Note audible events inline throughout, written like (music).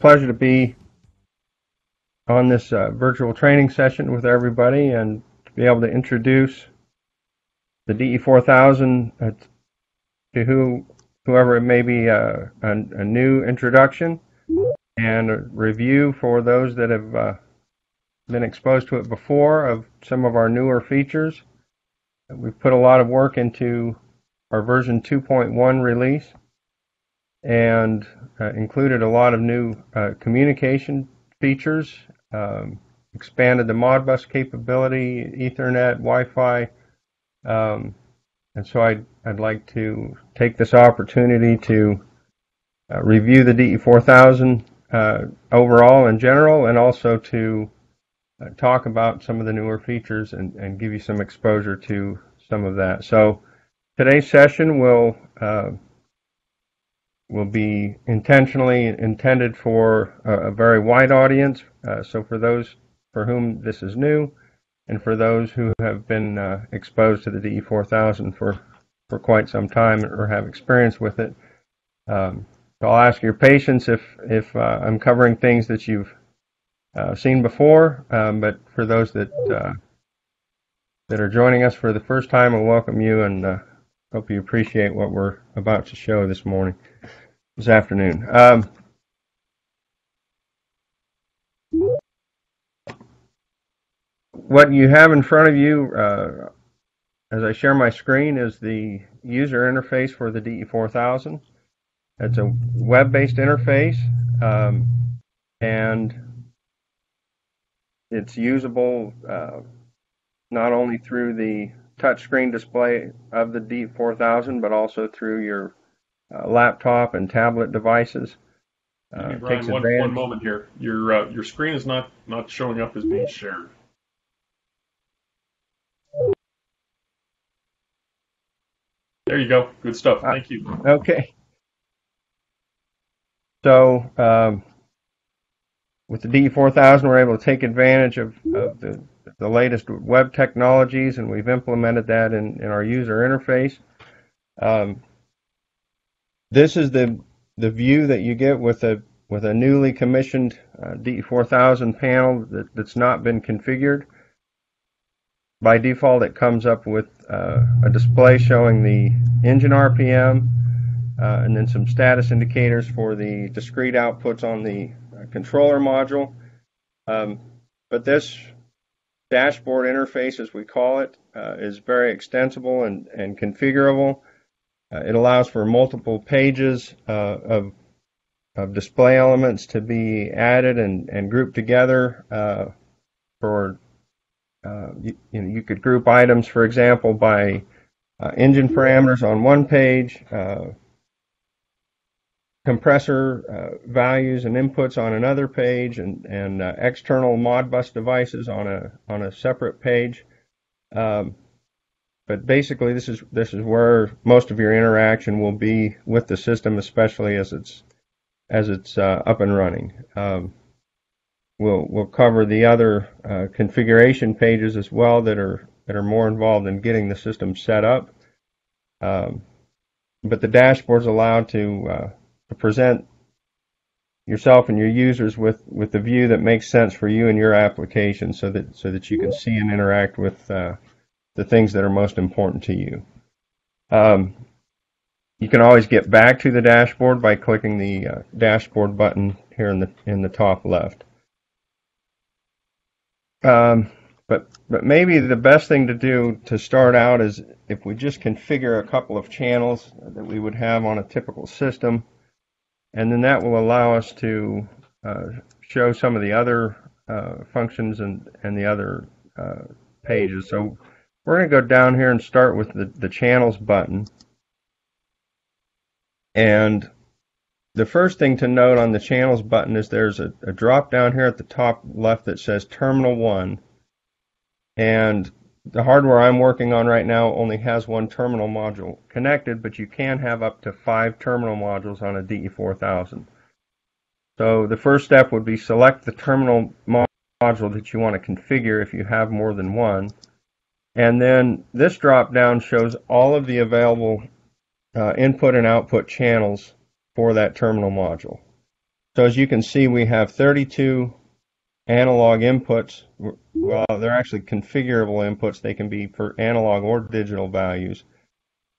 pleasure to be on this uh, virtual training session with everybody and to be able to introduce the DE4000 uh, to who, whoever it may be uh, a, a, new introduction and a review for those that have uh, been exposed to it before of some of our newer features. We've put a lot of work into our version 2.1 release and uh, included a lot of new uh, communication features, um, expanded the Modbus capability, Ethernet, Wi-Fi, um, and so I'd, I'd like to take this opportunity to uh, review the DE4000 uh, overall in general and also to uh, talk about some of the newer features and, and give you some exposure to some of that. So today's session will uh, will be intentionally intended for a, a very wide audience. Uh, so for those for whom this is new, and for those who have been uh, exposed to the DE4000 for for quite some time or have experience with it. Um, I'll ask your patience if if uh, I'm covering things that you've uh, seen before, um, but for those that uh, that are joining us for the first time, I welcome you and uh, hope you appreciate what we're about to show this morning this afternoon. Um, what you have in front of you uh, as I share my screen is the user interface for the DE4000. It's a web-based interface um, and it's usable uh, not only through the touchscreen display of the DE4000 but also through your uh, laptop and tablet devices. Uh, Brian, one, one, moment here. Your uh, your screen is not not showing up as being shared. There you go. Good stuff. Uh, Thank you. Okay. So um, with the D4000, we're able to take advantage of, of the, the latest web technologies, and we've implemented that in, in our user interface. Um, this is the the view that you get with a with a newly commissioned uh, DE4000 panel that, that's not been configured. By default, it comes up with uh, a display showing the engine RPM uh, and then some status indicators for the discrete outputs on the uh, controller module. Um, but this dashboard interface, as we call it, uh, is very extensible and, and configurable. Uh, it allows for multiple pages uh, of, of display elements to be added and, and grouped together uh, for you, you, know, you could group items, for example, by engine parameters on one page, compressor uh, values and inputs on another page and, and uh, external Modbus devices on a on a separate page. Um, but basically, this is this is where most of your interaction will be with the system, especially as it's as it's uh, up and running. Um, we'll we'll cover the other uh, configuration pages as well that are that are more involved in getting the system set up. Um, but the dashboard is allowed to uh, to present yourself and your users with, with the view that makes sense for you and your application so that so that you can see and interact with uh, the things that are most important to you. Um, you can always get back to the dashboard by clicking the uh, dashboard button here in the in the top left. Um, but but maybe the best thing to do to start out is if we just configure a couple of channels that we would have on a typical system, and then that will allow us to uh, show some of the other uh, functions and and the other uh, pages. So we're going to go down here and start with the, the channels button. And the first thing to note on the channels button is there's a, a drop down here at the top left that says terminal 1. And the hardware I'm working on right now only has one terminal module connected, but you can have up to five terminal modules on a DE4000. So the first step would be select the terminal module that you want to configure if you have more than one. And then this drop down shows all of the available uh, input and output channels for that terminal module. So as you can see, we have 32 analog inputs. Well, they're actually configurable inputs. They can be for analog or digital values,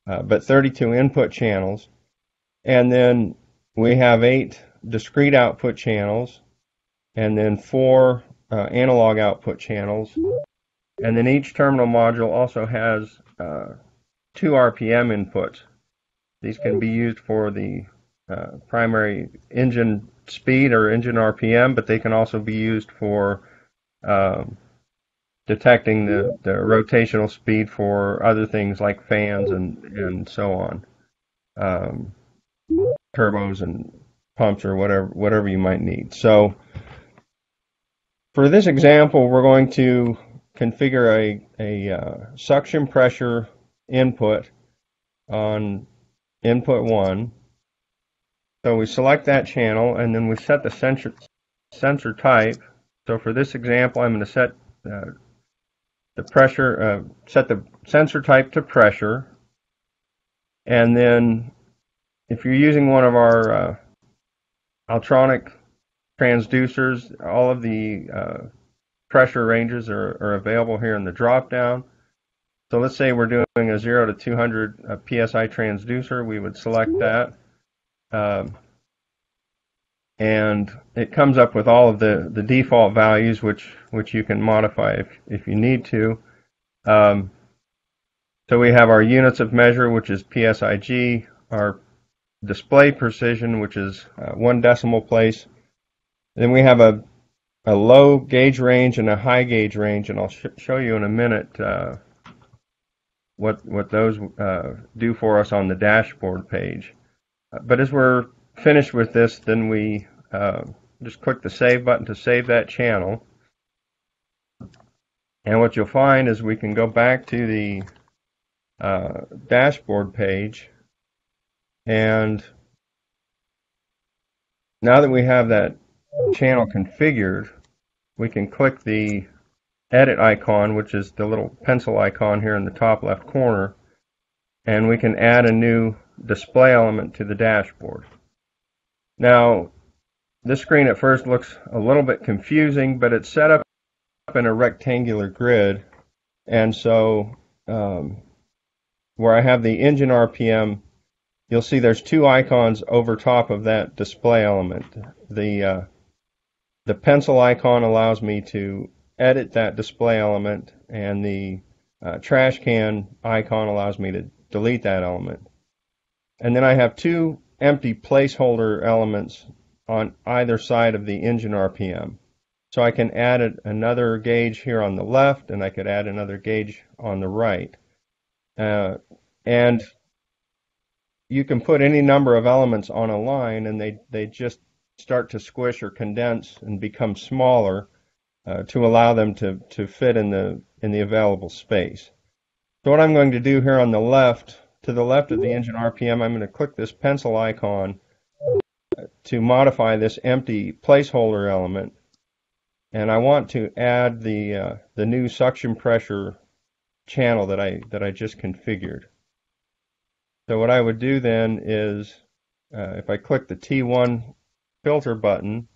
uh, but 32 input channels. And then we have eight discrete output channels, and then four uh, analog output channels. And then each terminal module also has uh, two RPM inputs. These can be used for the uh, primary engine speed or engine RPM, but they can also be used for um, detecting the, the rotational speed for other things like fans and, and so on, um, turbos and pumps or whatever whatever you might need. So for this example, we're going to configure a, a uh, suction pressure input on input 1. So we select that channel and then we set the sensor, sensor type. So for this example, I'm going to set uh, the pressure, uh, set the sensor type to pressure. And then if you're using one of our uh, Altronic transducers, all of the uh, pressure ranges are, are, available here in the drop down. So let's say we're doing a 0 to 200 uh, psi transducer, we would select that. Um, and it comes up with all of the, the default values which which you can modify if, if you need to. Um, so we have our units of measure which is PSIG, our display precision which is uh, one decimal place. Then we have a, a low gauge range and a high gauge range and I'll sh show you in a minute uh, what, what those uh, do for us on the dashboard page. But as we're finished with this, then we uh, just click the Save button to save that channel. And what you'll find is we can go back to the uh, dashboard page and now that we have that channel configured, we can click the edit icon, which is the little pencil icon here in the top left corner, and we can add a new display element to the dashboard. Now, this screen at first looks a little bit confusing, but it's set up in a rectangular grid. And so um, where I have the engine RPM, you'll see there's two icons over top of that display element. The, uh, the pencil icon allows me to edit that display element, and the uh, trash can icon allows me to delete that element. And then I have two empty placeholder elements on either side of the engine RPM. So I can add another gauge here on the left, and I could add another gauge on the right. Uh, and you can put any number of elements on a line, and they, they just start to squish or condense and become smaller uh, to allow them to, to fit in the, in the available space. So what I'm going to do here on the left to the left of the engine RPM, I'm going to click this pencil icon to modify this empty placeholder element. And I want to add the, uh, the new suction pressure channel that I, that I just configured. So what I would do then is, uh, if I click the T1 filter button,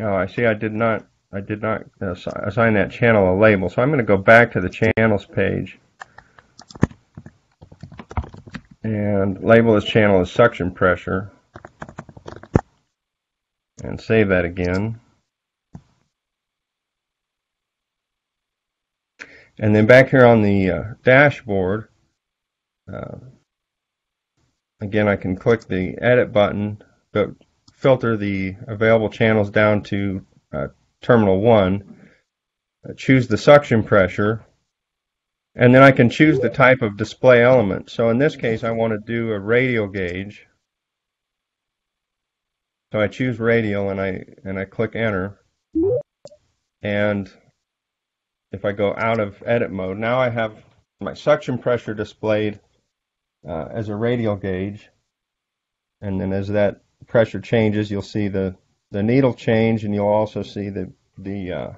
oh, I see I did not, I did not assign that channel a label. So I'm going to go back to the channels page and label this channel as suction pressure and save that again. And then back here on the uh, dashboard, uh, again I can click the edit button but filter the available channels down to uh, terminal 1, uh, choose the suction pressure, and then I can choose the type of display element. So in this case, I want to do a radial gauge. So I choose radial and I and I click enter. And if I go out of edit mode, now I have my suction pressure displayed uh, as a radial gauge. And then as that pressure changes, you'll see the, the needle change and you'll also see the, the, uh,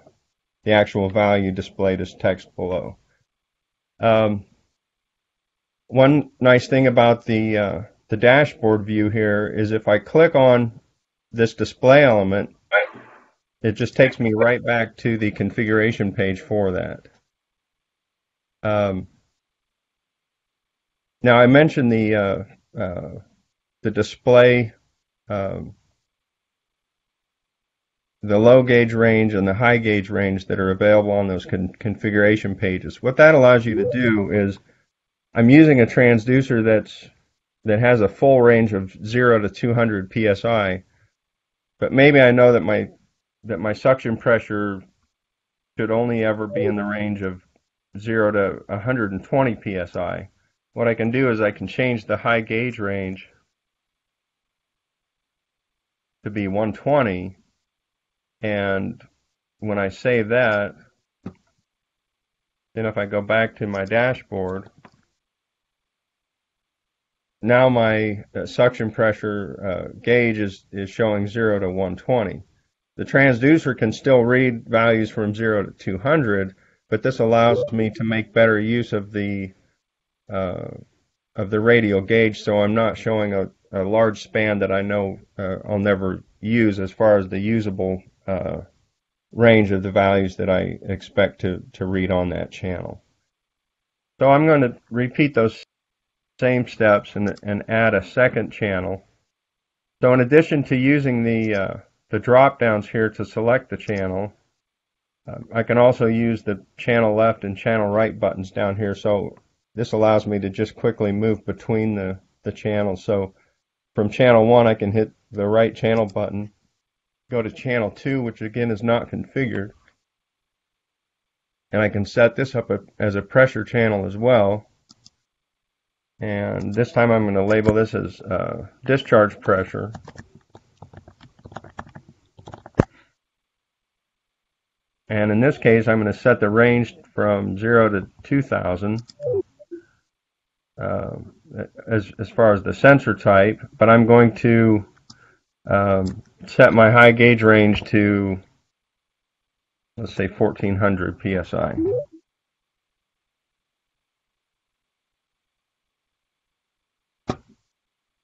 the actual value displayed as text below. Um, one nice thing about the uh, the dashboard view here is if I click on this display element, it just takes me right back to the configuration page for that. Um, now I mentioned the uh, uh, the display, um, the low gauge range and the high gauge range that are available on those con configuration pages. What that allows you to do is, I'm using a transducer that's that has a full range of 0 to 200 psi, but maybe I know that my that my suction pressure should only ever be in the range of 0 to 120 psi. What I can do is I can change the high gauge range to be 120 and when I save that then if I go back to my dashboard now my uh, suction pressure uh, gauge is, is showing 0 to 120. The transducer can still read values from 0 to 200, but this allows me to make better use of the uh, of the radial gauge, so I'm not showing a, a large span that I know uh, I'll never use as far as the usable uh, range of the values that I expect to, to read on that channel. So I'm going to repeat those same steps and, and add a second channel. So in addition to using the, uh, the drop downs here to select the channel, uh, I can also use the channel left and channel right buttons down here. So this allows me to just quickly move between the, the channels. So from channel 1 I can hit the right channel button, go to channel 2 which again is not configured, and I can set this up as a pressure channel as well and this time I'm going to label this as uh, discharge pressure. And in this case, I'm going to set the range from 0 to 2000 uh, as, as far as the sensor type, but I'm going to um, set my high gauge range to, let's say, 1400 psi.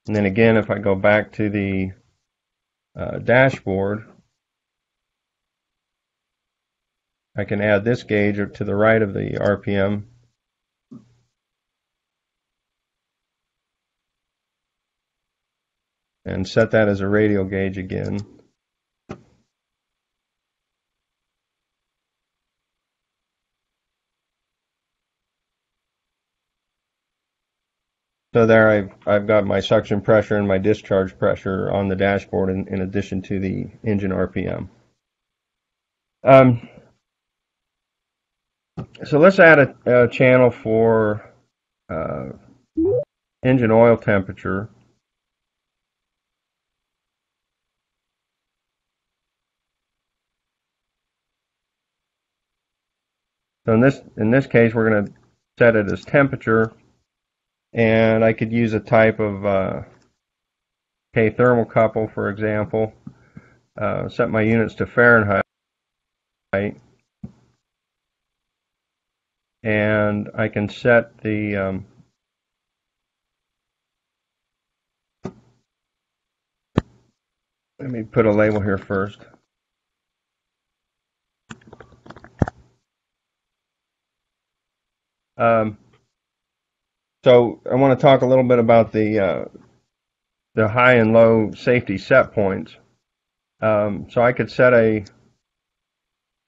And then again, if I go back to the uh, dashboard, I can add this gauge to the right of the RPM. And set that as a radial gauge again. So there I've, I've got my suction pressure and my discharge pressure on the dashboard in, in addition to the engine RPM. Um, so let's add a, a channel for uh, engine oil temperature. So in this in this case, we're going to set it as temperature and I could use a type of uh, K thermocouple, for example. Uh, set my units to Fahrenheit, and I can set the um, let me put a label here first. Um, so I want to talk a little bit about the uh, the high and low safety set points. Um, so I could set a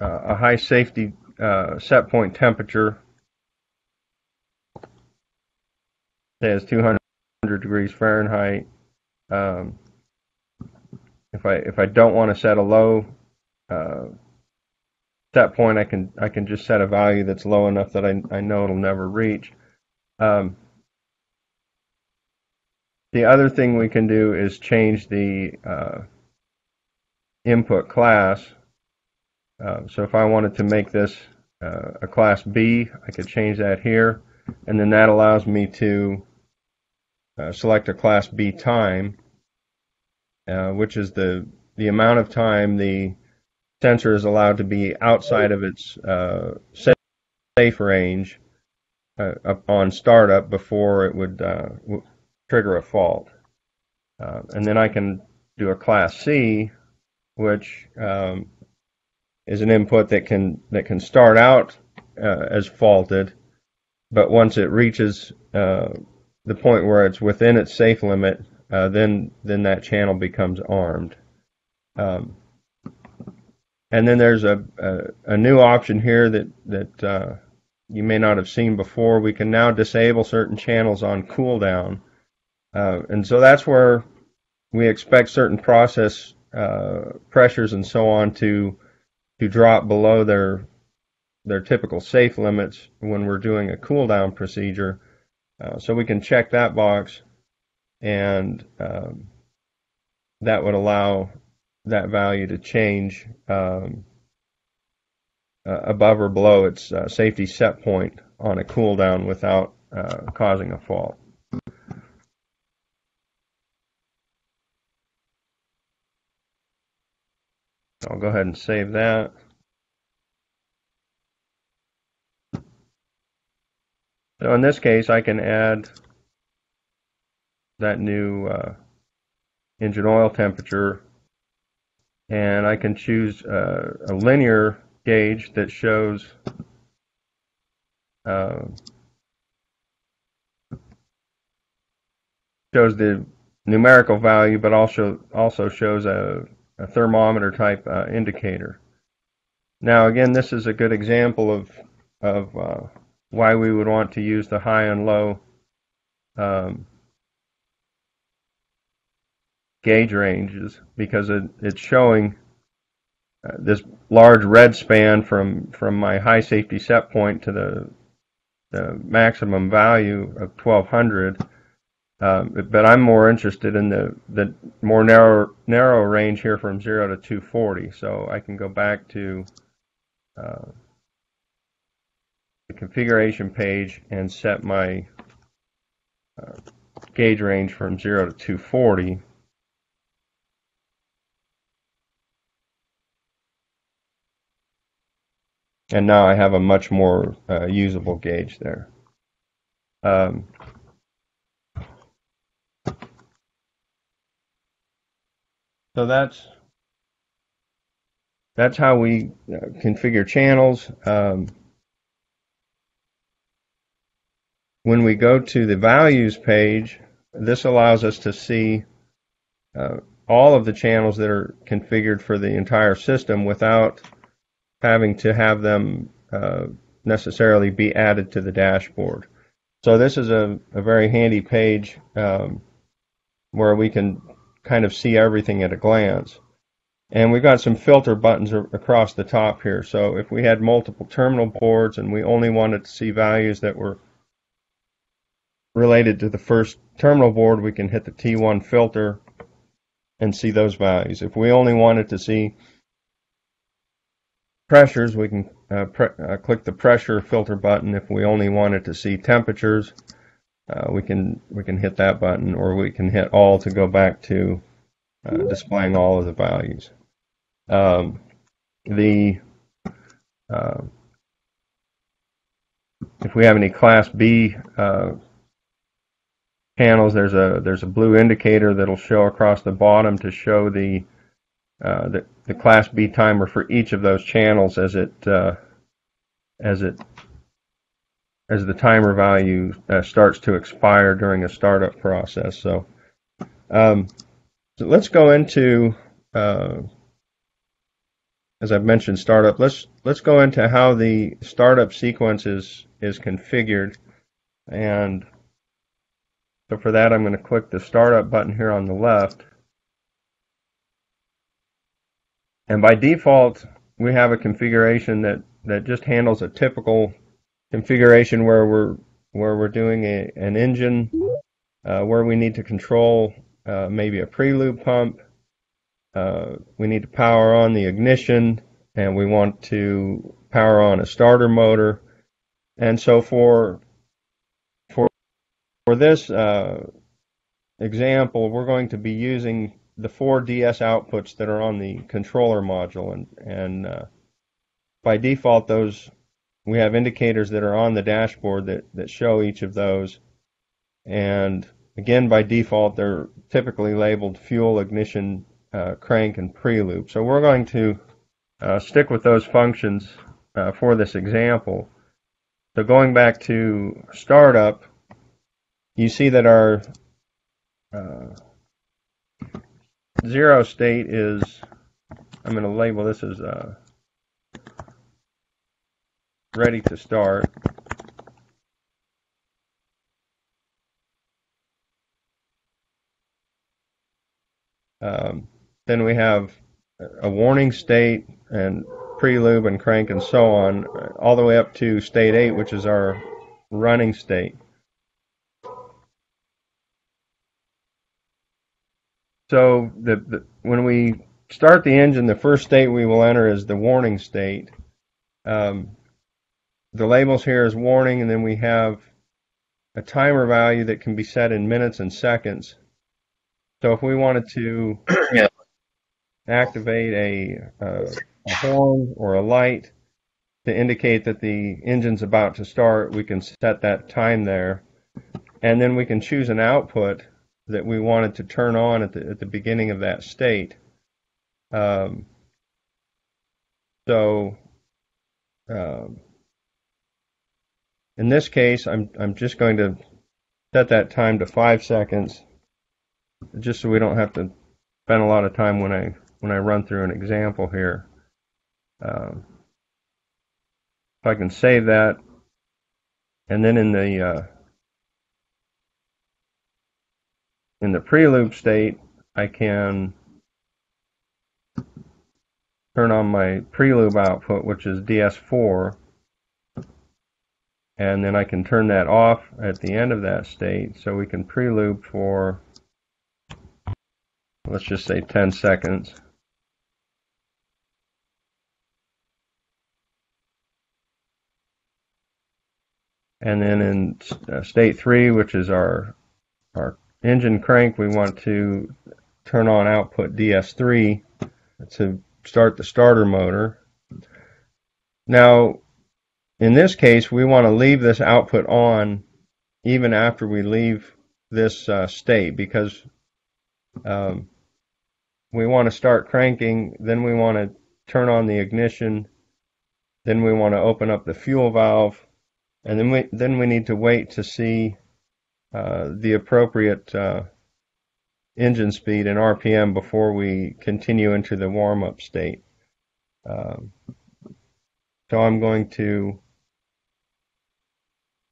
uh, a high safety uh, set point temperature, say it's 200 degrees Fahrenheit. Um, if I if I don't want to set a low set point, I can I can just set a value that's low enough that I I know it'll never reach. Um, the other thing we can do is change the uh, input class. Uh, so if I wanted to make this uh, a class B, I could change that here. And then that allows me to uh, select a class B time, uh, which is the, the amount of time the sensor is allowed to be outside of its uh, safe range on startup before it would trigger a fault. Uh, and then I can do a class C, which um, is an input that can that can start out uh, as faulted, but once it reaches uh, the point where it's within its safe limit, uh, then then that channel becomes armed. Um, and then there's a, a, a new option here that that uh, you may not have seen before. We can now disable certain channels on cooldown, uh, and so that's where we expect certain process uh, pressures and so on to to drop below their their typical safe limits when we're doing a cooldown procedure. Uh, so we can check that box, and um, that would allow that value to change um, uh, above or below its uh, safety set point on a cooldown without uh, causing a fault. I'll go ahead and save that. So in this case, I can add that new uh, engine oil temperature and I can choose uh, a linear gauge that shows uh, shows the numerical value, but also also shows a, a thermometer type uh, indicator. Now, again, this is a good example of of uh, why we would want to use the high and low um, gauge ranges because it, it's showing uh, this large red span from, from my high safety set point to the, the maximum value of 1200. Um, but I'm more interested in the, the more narrow, narrow range here from 0 to 240. So I can go back to uh, the configuration page and set my uh, gauge range from 0 to 240. And now I have a much more uh, usable gauge there. Um, so that's that's how we uh, configure channels. Um, when we go to the values page, this allows us to see uh, all of the channels that are configured for the entire system without having to have them uh, necessarily be added to the dashboard. So this is a, a very handy page um, where we can kind of see everything at a glance. And we've got some filter buttons across the top here. So if we had multiple terminal boards and we only wanted to see values that were related to the first terminal board, we can hit the T1 filter and see those values. If we only wanted to see pressures, we can uh, uh, click the pressure filter button. If we only wanted to see temperatures, uh, we can we can hit that button, or we can hit all to go back to uh, displaying all of the values. Um, the uh, if we have any Class B uh, panels, there's a there's a blue indicator that'll show across the bottom to show the uh, the, the Class B timer for each of those channels as it uh, as it as the timer value uh, starts to expire during a startup process. So, um, so let's go into uh, as I've mentioned startup. Let's let's go into how the startup sequence is is configured, and so for that I'm going to click the startup button here on the left. And by default, we have a configuration that, that just handles a typical configuration where we're where we're doing a, an engine uh, where we need to control uh, maybe a prelube pump. Uh, we need to power on the ignition and we want to power on a starter motor. And so for for for this uh, example, we're going to be using the four DS outputs that are on the controller module, and and uh, by default, those we have indicators that are on the dashboard that that show each of those, and again, by default, they're typically labeled fuel, ignition, uh, crank, and pre-lube. So we're going to uh, stick with those functions uh, for this example. So going back to startup, you see that our uh, zero state is, I'm going to label this as uh, ready to start. Um, then we have a warning state and prelube and crank and so on, all the way up to state 8, which is our running state. So the, the, when we start the engine, the first state we will enter is the warning state. Um, the labels here is warning, and then we have a timer value that can be set in minutes and seconds. So if we wanted to (clears throat) activate a, a, a horn or a light to indicate that the engine's about to start, we can set that time there. And then we can choose an output that we wanted to turn on at the, at the beginning of that state. Um, so um, in this case, I'm, I'm just going to set that time to five seconds just so we don't have to spend a lot of time when I when I run through an example here. Um, if I can save that, and then in the uh, in the pre-lube state, I can turn on my pre-lube output, which is DS4, and then I can turn that off at the end of that state, so we can pre-lube for let's just say 10 seconds. And then in uh, state three, which is our, our engine crank, we want to turn on output DS3 to start the starter motor. Now, in this case, we want to leave this output on even after we leave this uh, state because um, we want to start cranking, then we want to turn on the ignition, then we want to open up the fuel valve, and then we then we need to wait to see uh, the appropriate uh, engine speed and RPM before we continue into the warm-up state. Um, so I'm going to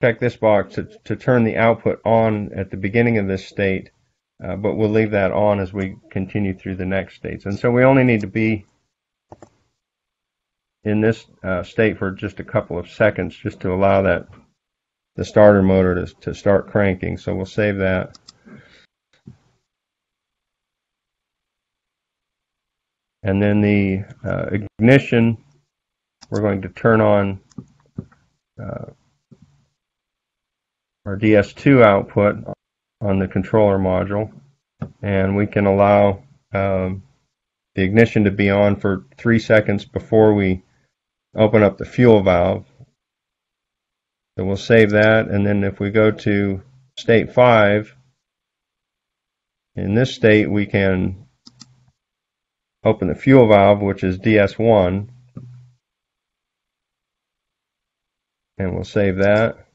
check this box to, to turn the output on at the beginning of this state uh, but we'll leave that on as we continue through the next states. And so we only need to be in this uh, state for just a couple of seconds just to allow that the starter motor to, to start cranking. So we'll save that. And then the uh, ignition, we're going to turn on uh, our DS2 output on the controller module and we can allow um, the ignition to be on for three seconds before we open up the fuel valve. So we'll save that and then if we go to state 5 in this state we can open the fuel valve which is DS1 and we'll save that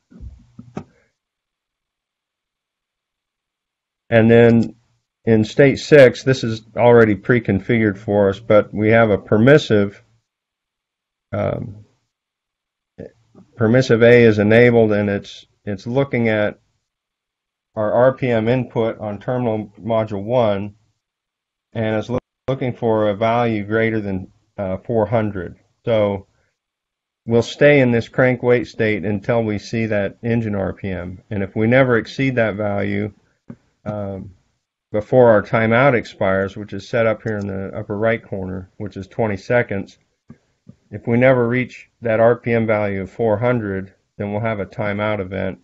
And then in state six, this is already pre-configured for us, but we have a permissive. Um, permissive A is enabled, and it's it's looking at our RPM input on terminal module one, and is looking for a value greater than uh, 400. So we'll stay in this crank wait state until we see that engine RPM, and if we never exceed that value, um, before our timeout expires, which is set up here in the upper right corner, which is 20 seconds. If we never reach that RPM value of 400, then we'll have a timeout event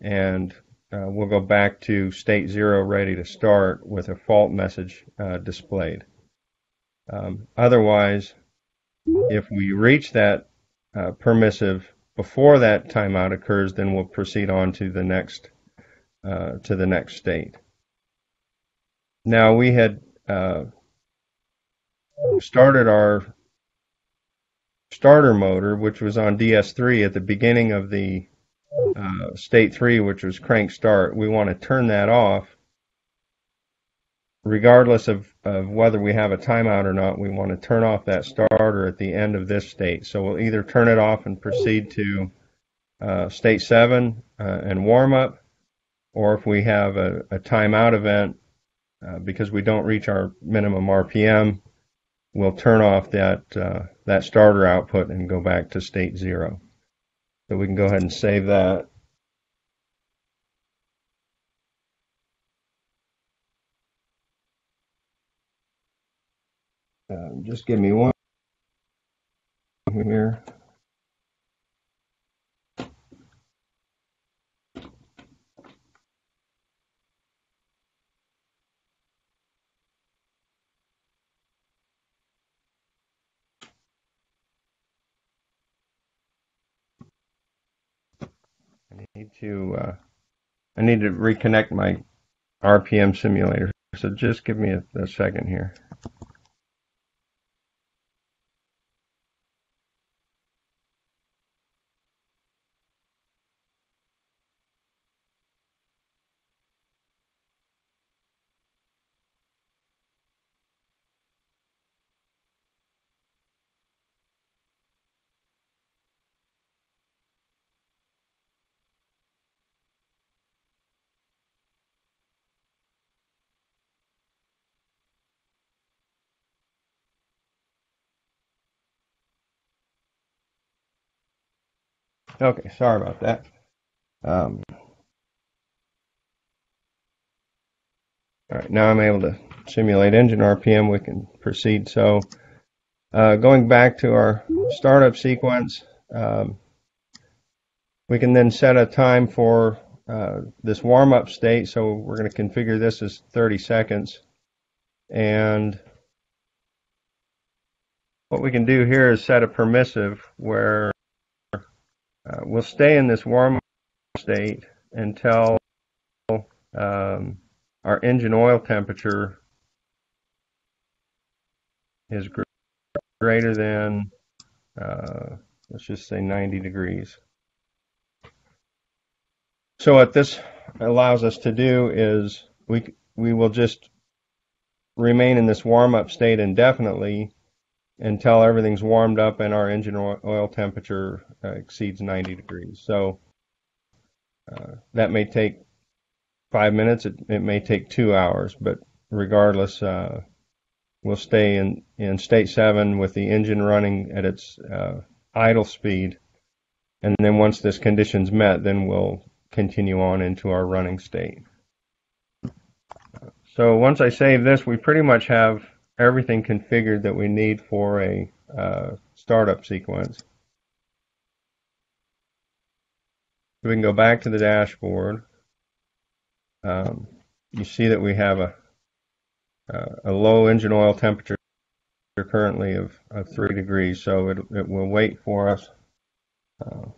and uh, we'll go back to state zero ready to start with a fault message uh, displayed. Um, otherwise, if we reach that uh, permissive before that timeout occurs, then we'll proceed on to the next uh, to the next state. Now we had uh, started our starter motor, which was on DS3 at the beginning of the uh, state 3, which was crank start. We want to turn that off regardless of, of whether we have a timeout or not, we want to turn off that starter at the end of this state. So we'll either turn it off and proceed to uh, state 7 uh, and warm up, or if we have a, a timeout event uh, because we don't reach our minimum RPM, we'll turn off that, uh, that starter output and go back to state 0. So we can go ahead and save that. Um, just give me one here. Need to uh, I need to reconnect my RPM simulator. So just give me a, a second here. Okay, sorry about that. Um, all right, now I'm able to simulate engine RPM. We can proceed. So uh, going back to our startup sequence, um, we can then set a time for uh, this warm-up state. So we're going to configure this as 30 seconds. And what we can do here is set a permissive where uh, we'll stay in this warm state until um, our engine oil temperature is greater than, uh, let's just say 90 degrees. So what this allows us to do is we, we will just remain in this warm-up state indefinitely until everything's warmed up and our engine oil temperature uh, exceeds 90 degrees. So uh, that may take five minutes, it, it, may take two hours, but regardless, uh, we'll stay in, in state seven with the engine running at its uh, idle speed. And then once this condition's met, then we'll continue on into our running state. So once I save this, we pretty much have everything configured that we need for a uh, startup sequence. We can go back to the dashboard. Um, you see that we have a, uh, a low engine oil temperature currently of, of 3 degrees, so it, it will wait for us. Uh,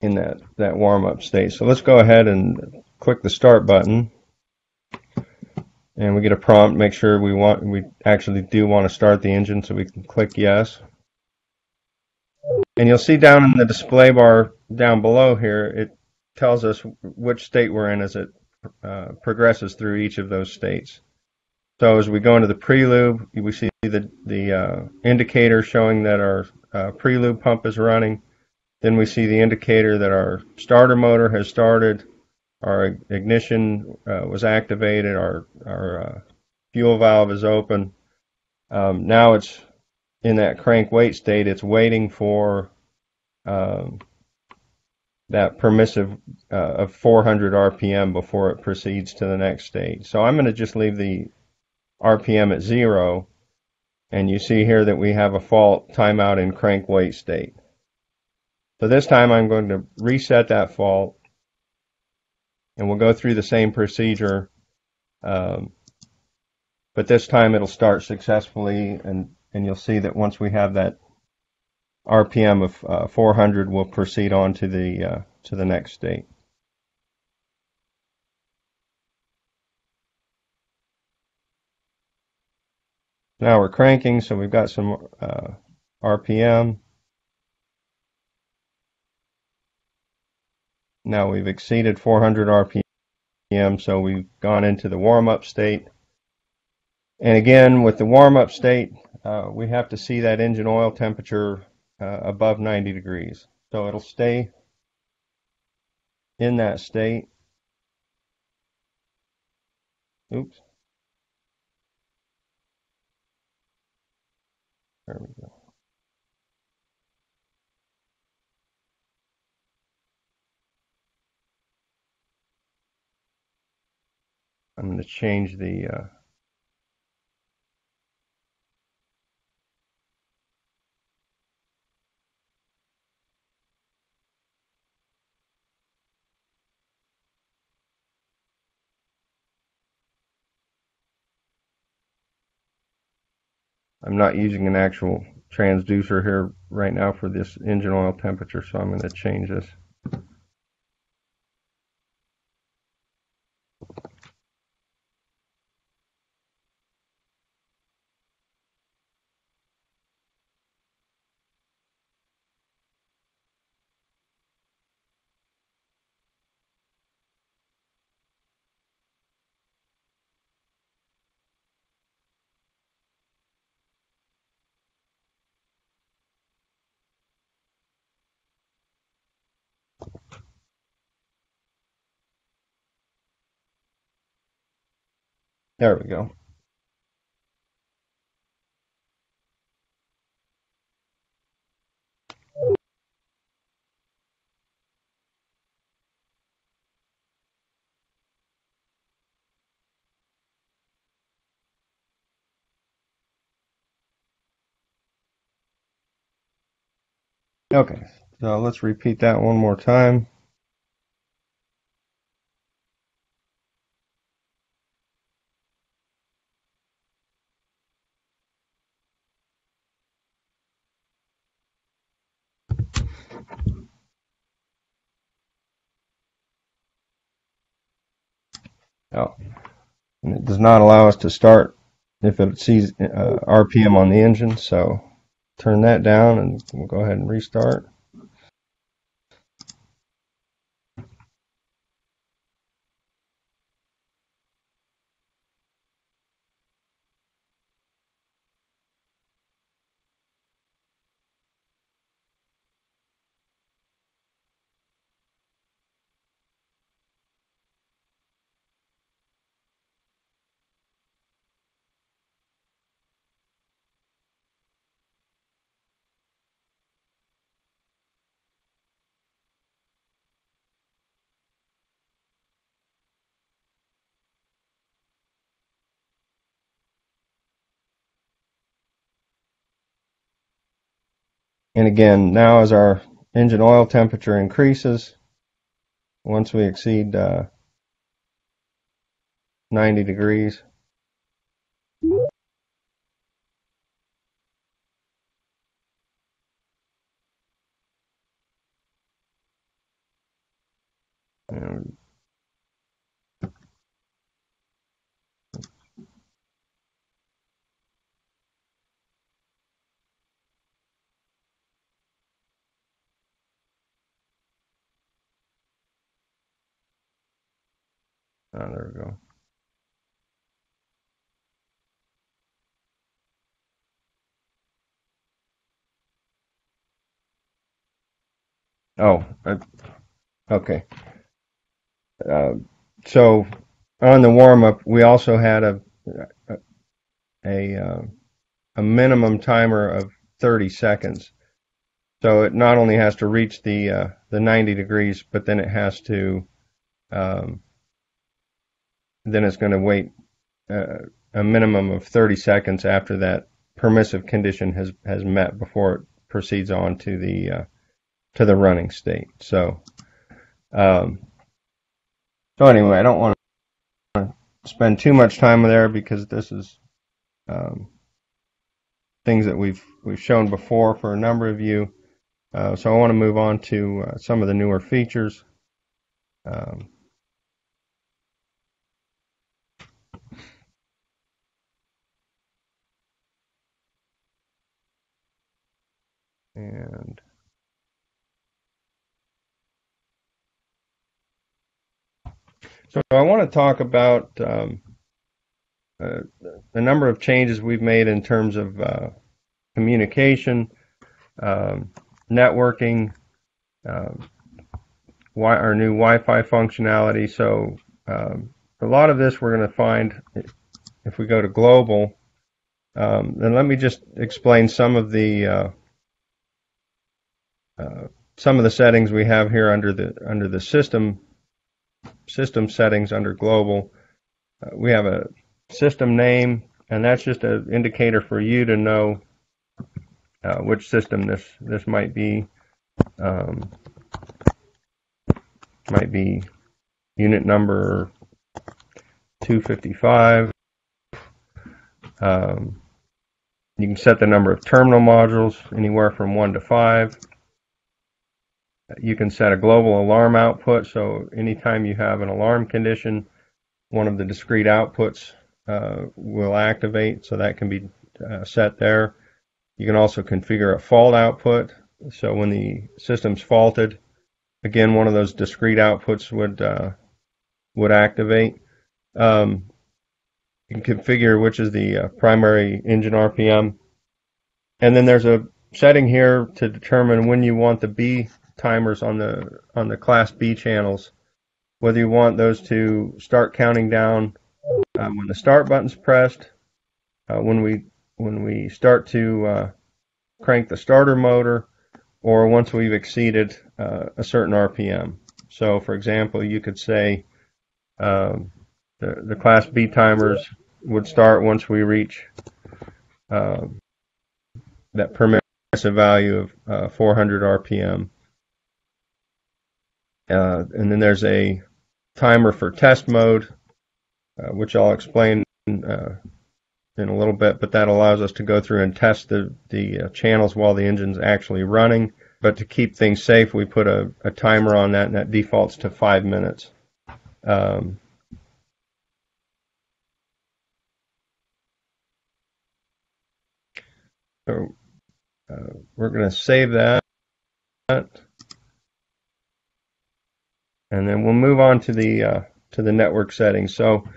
in that, that warm-up state. So let's go ahead and click the start button and we get a prompt make sure we want we actually do want to start the engine so we can click yes. And you'll see down in the display bar down below here it tells us which state we're in as it uh, progresses through each of those states. So as we go into the prelube we see the the uh, indicator showing that our uh, prelube pump is running. Then we see the indicator that our starter motor has started our ignition uh, was activated, our, our uh, fuel valve is open. Um, now it's in that crank wait state, it's waiting for um, that permissive uh, of 400 RPM before it proceeds to the next state. So I'm going to just leave the RPM at zero, and you see here that we have a fault timeout in crank wait state. So this time I'm going to reset that fault and we'll go through the same procedure. Um, but this time it'll start successfully and, and you'll see that once we have that RPM of uh, 400 will proceed on to the uh, to the next state. Now we're cranking, so we've got some uh, RPM. Now we've exceeded 400 RPM, so we've gone into the warm-up state. And again, with the warm-up state, uh, we have to see that engine oil temperature uh, above 90 degrees. So it'll stay in that state. Oops. There we go. I'm going to change the uh, I'm not using an actual transducer here right now for this engine oil temperature, so I'm going to change this. There we go. Okay, so let's repeat that one more time. Does not allow us to start if it sees uh, RPM on the engine, so turn that down and we'll go ahead and restart. And again, now as our engine oil temperature increases, once we exceed uh, 90 degrees, and Oh, there we go. Oh, okay. Uh, so on the warm up, we also had a a a, uh, a minimum timer of 30 seconds. So it not only has to reach the uh, the 90 degrees, but then it has to um, then it's going to wait uh, a minimum of 30 seconds after that permissive condition has, has met before it proceeds on to the uh, to the running state. So, um, so anyway, I don't want to spend too much time there because this is um, things that we've we've shown before for a number of you. Uh, so I want to move on to uh, some of the newer features. Um, and so I want to talk about um, uh, the number of changes we've made in terms of uh, communication, um, networking, um, our new Wi-Fi functionality. So um, a lot of this we're going to find if we go to global. Um, and let me just explain some of the uh, uh, some of the settings we have here under the under the system system settings under global. Uh, we have a system name, and that's just an indicator for you to know uh, which system this this might be. Um, might be unit number 255. Um, you can set the number of terminal modules anywhere from 1 to 5. You can set a global alarm output, so anytime you have an alarm condition, one of the discrete outputs uh, will activate, so that can be uh, set there. You can also configure a fault output, so when the system's faulted, again, one of those discrete outputs would uh, would activate. Um, you can configure which is the uh, primary engine RPM, and then there's a setting here to determine when you want the B timers on the on the class B channels, whether you want those to start counting down uh, when the start button's pressed, uh, when we when we start to uh, crank the starter motor, or once we've exceeded uh, a certain RPM. So, for example, you could say um, the the class B timers would start once we reach um, that permissive value of uh, 400 RPM. Uh, and then there's a timer for test mode, uh, which I'll explain uh, in a little bit, but that allows us to go through and test the, the uh, channels while the engine's actually running. But to keep things safe, we put a, a timer on that, and that defaults to five minutes. Um, so uh, we're going to save that and then we'll move on to the uh, to the network settings. So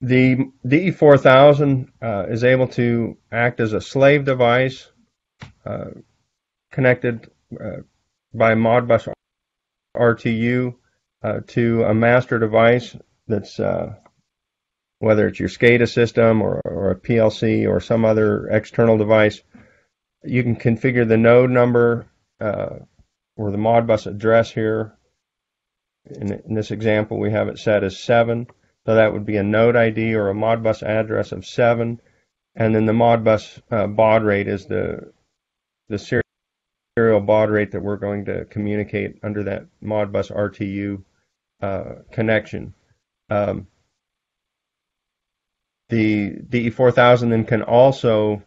the DE4000 uh, is able to act as a slave device uh, connected uh, by Modbus RTU uh, to a master device that's uh, whether it's your SCADA system or, or a PLC or some other external device. You can configure the node number or the Modbus address here. In, in, this example, we have it set as 7. So that would be a node ID or a Modbus address of 7. And then the Modbus uh, baud rate is the, the serial baud rate that we're going to communicate under that Modbus RTU uh, connection. Um, the DE4000 then can also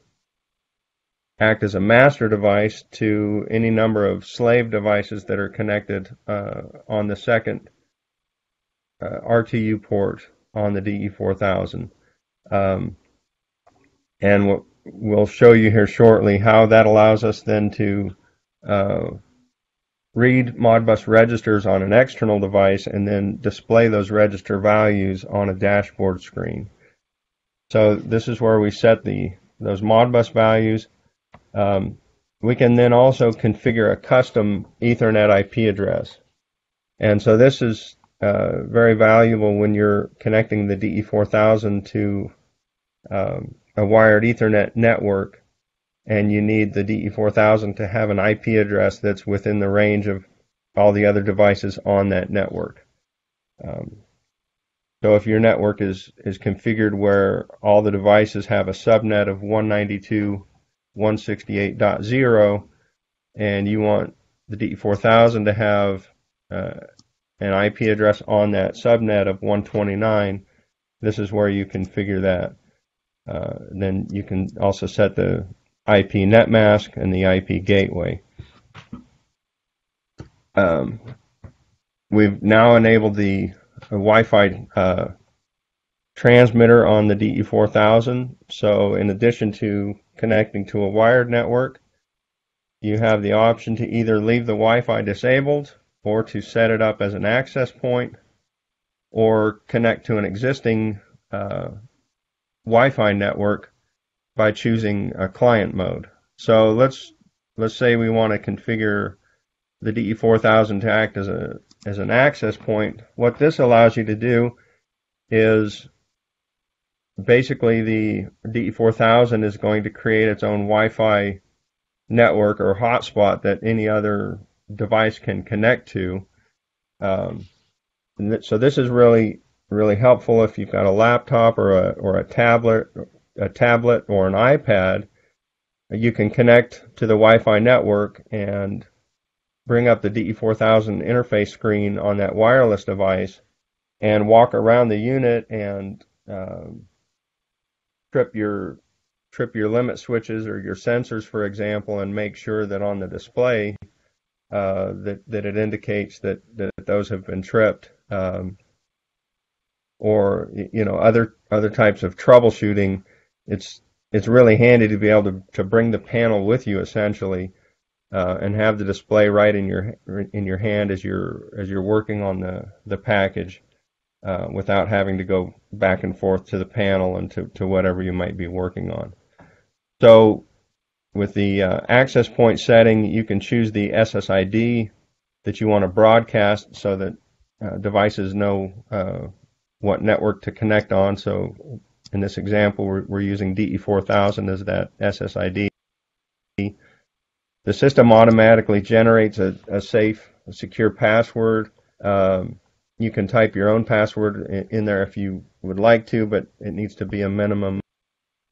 act as a master device to any number of slave devices that are connected uh, on the second uh, RTU port on the DE4000. Um, and what we'll show you here shortly how that allows us then to uh, read Modbus registers on an external device and then display those register values on a dashboard screen. So this is where we set the those Modbus values um, we can then also configure a custom Ethernet IP address. And so this is uh, very valuable when you're connecting the DE4000 to um, a wired Ethernet network and you need the DE4000 to have an IP address that's within the range of all the other devices on that network. Um, so if your network is, is configured where all the devices have a subnet of 192 168.0 and you want the DE4000 to have uh, an IP address on that subnet of 129, this is where you configure that. Uh, then you can also set the IP net mask and the IP gateway. Um, we've now enabled the Wi-Fi uh, transmitter on the DE4000. So in addition to connecting to a wired network, you have the option to either leave the Wi-Fi disabled or to set it up as an access point or connect to an existing uh, Wi-Fi network by choosing a client mode. So let's let's say we want to configure the DE4000 to act as a as an access point. What this allows you to do is basically the DE4000 is going to create its own Wi-Fi network or hotspot that any other device can connect to. Um, so this is really really helpful if you've got a laptop or a or a tablet a tablet or an iPad. You can connect to the Wi-Fi network and bring up the DE4000 interface screen on that wireless device and walk around the unit and um, trip your trip your limit switches or your sensors, for example, and make sure that on the display uh, that that it indicates that that those have been tripped. Um, or you know other other types of troubleshooting, it's it's really handy to be able to, to bring the panel with you essentially uh, and have the display right in your in your hand as you're as you're working on the the package uh, without having to go back and forth to the panel and to, to whatever you might be working on. So with the uh, access point setting, you can choose the SSID that you want to broadcast so that uh, devices know uh, what network to connect on. So in this example, we're, we're using DE4000 as that SSID. The system automatically generates a, a safe, secure password. Um, you can type your own password in, there if you would like to, but it needs to be a minimum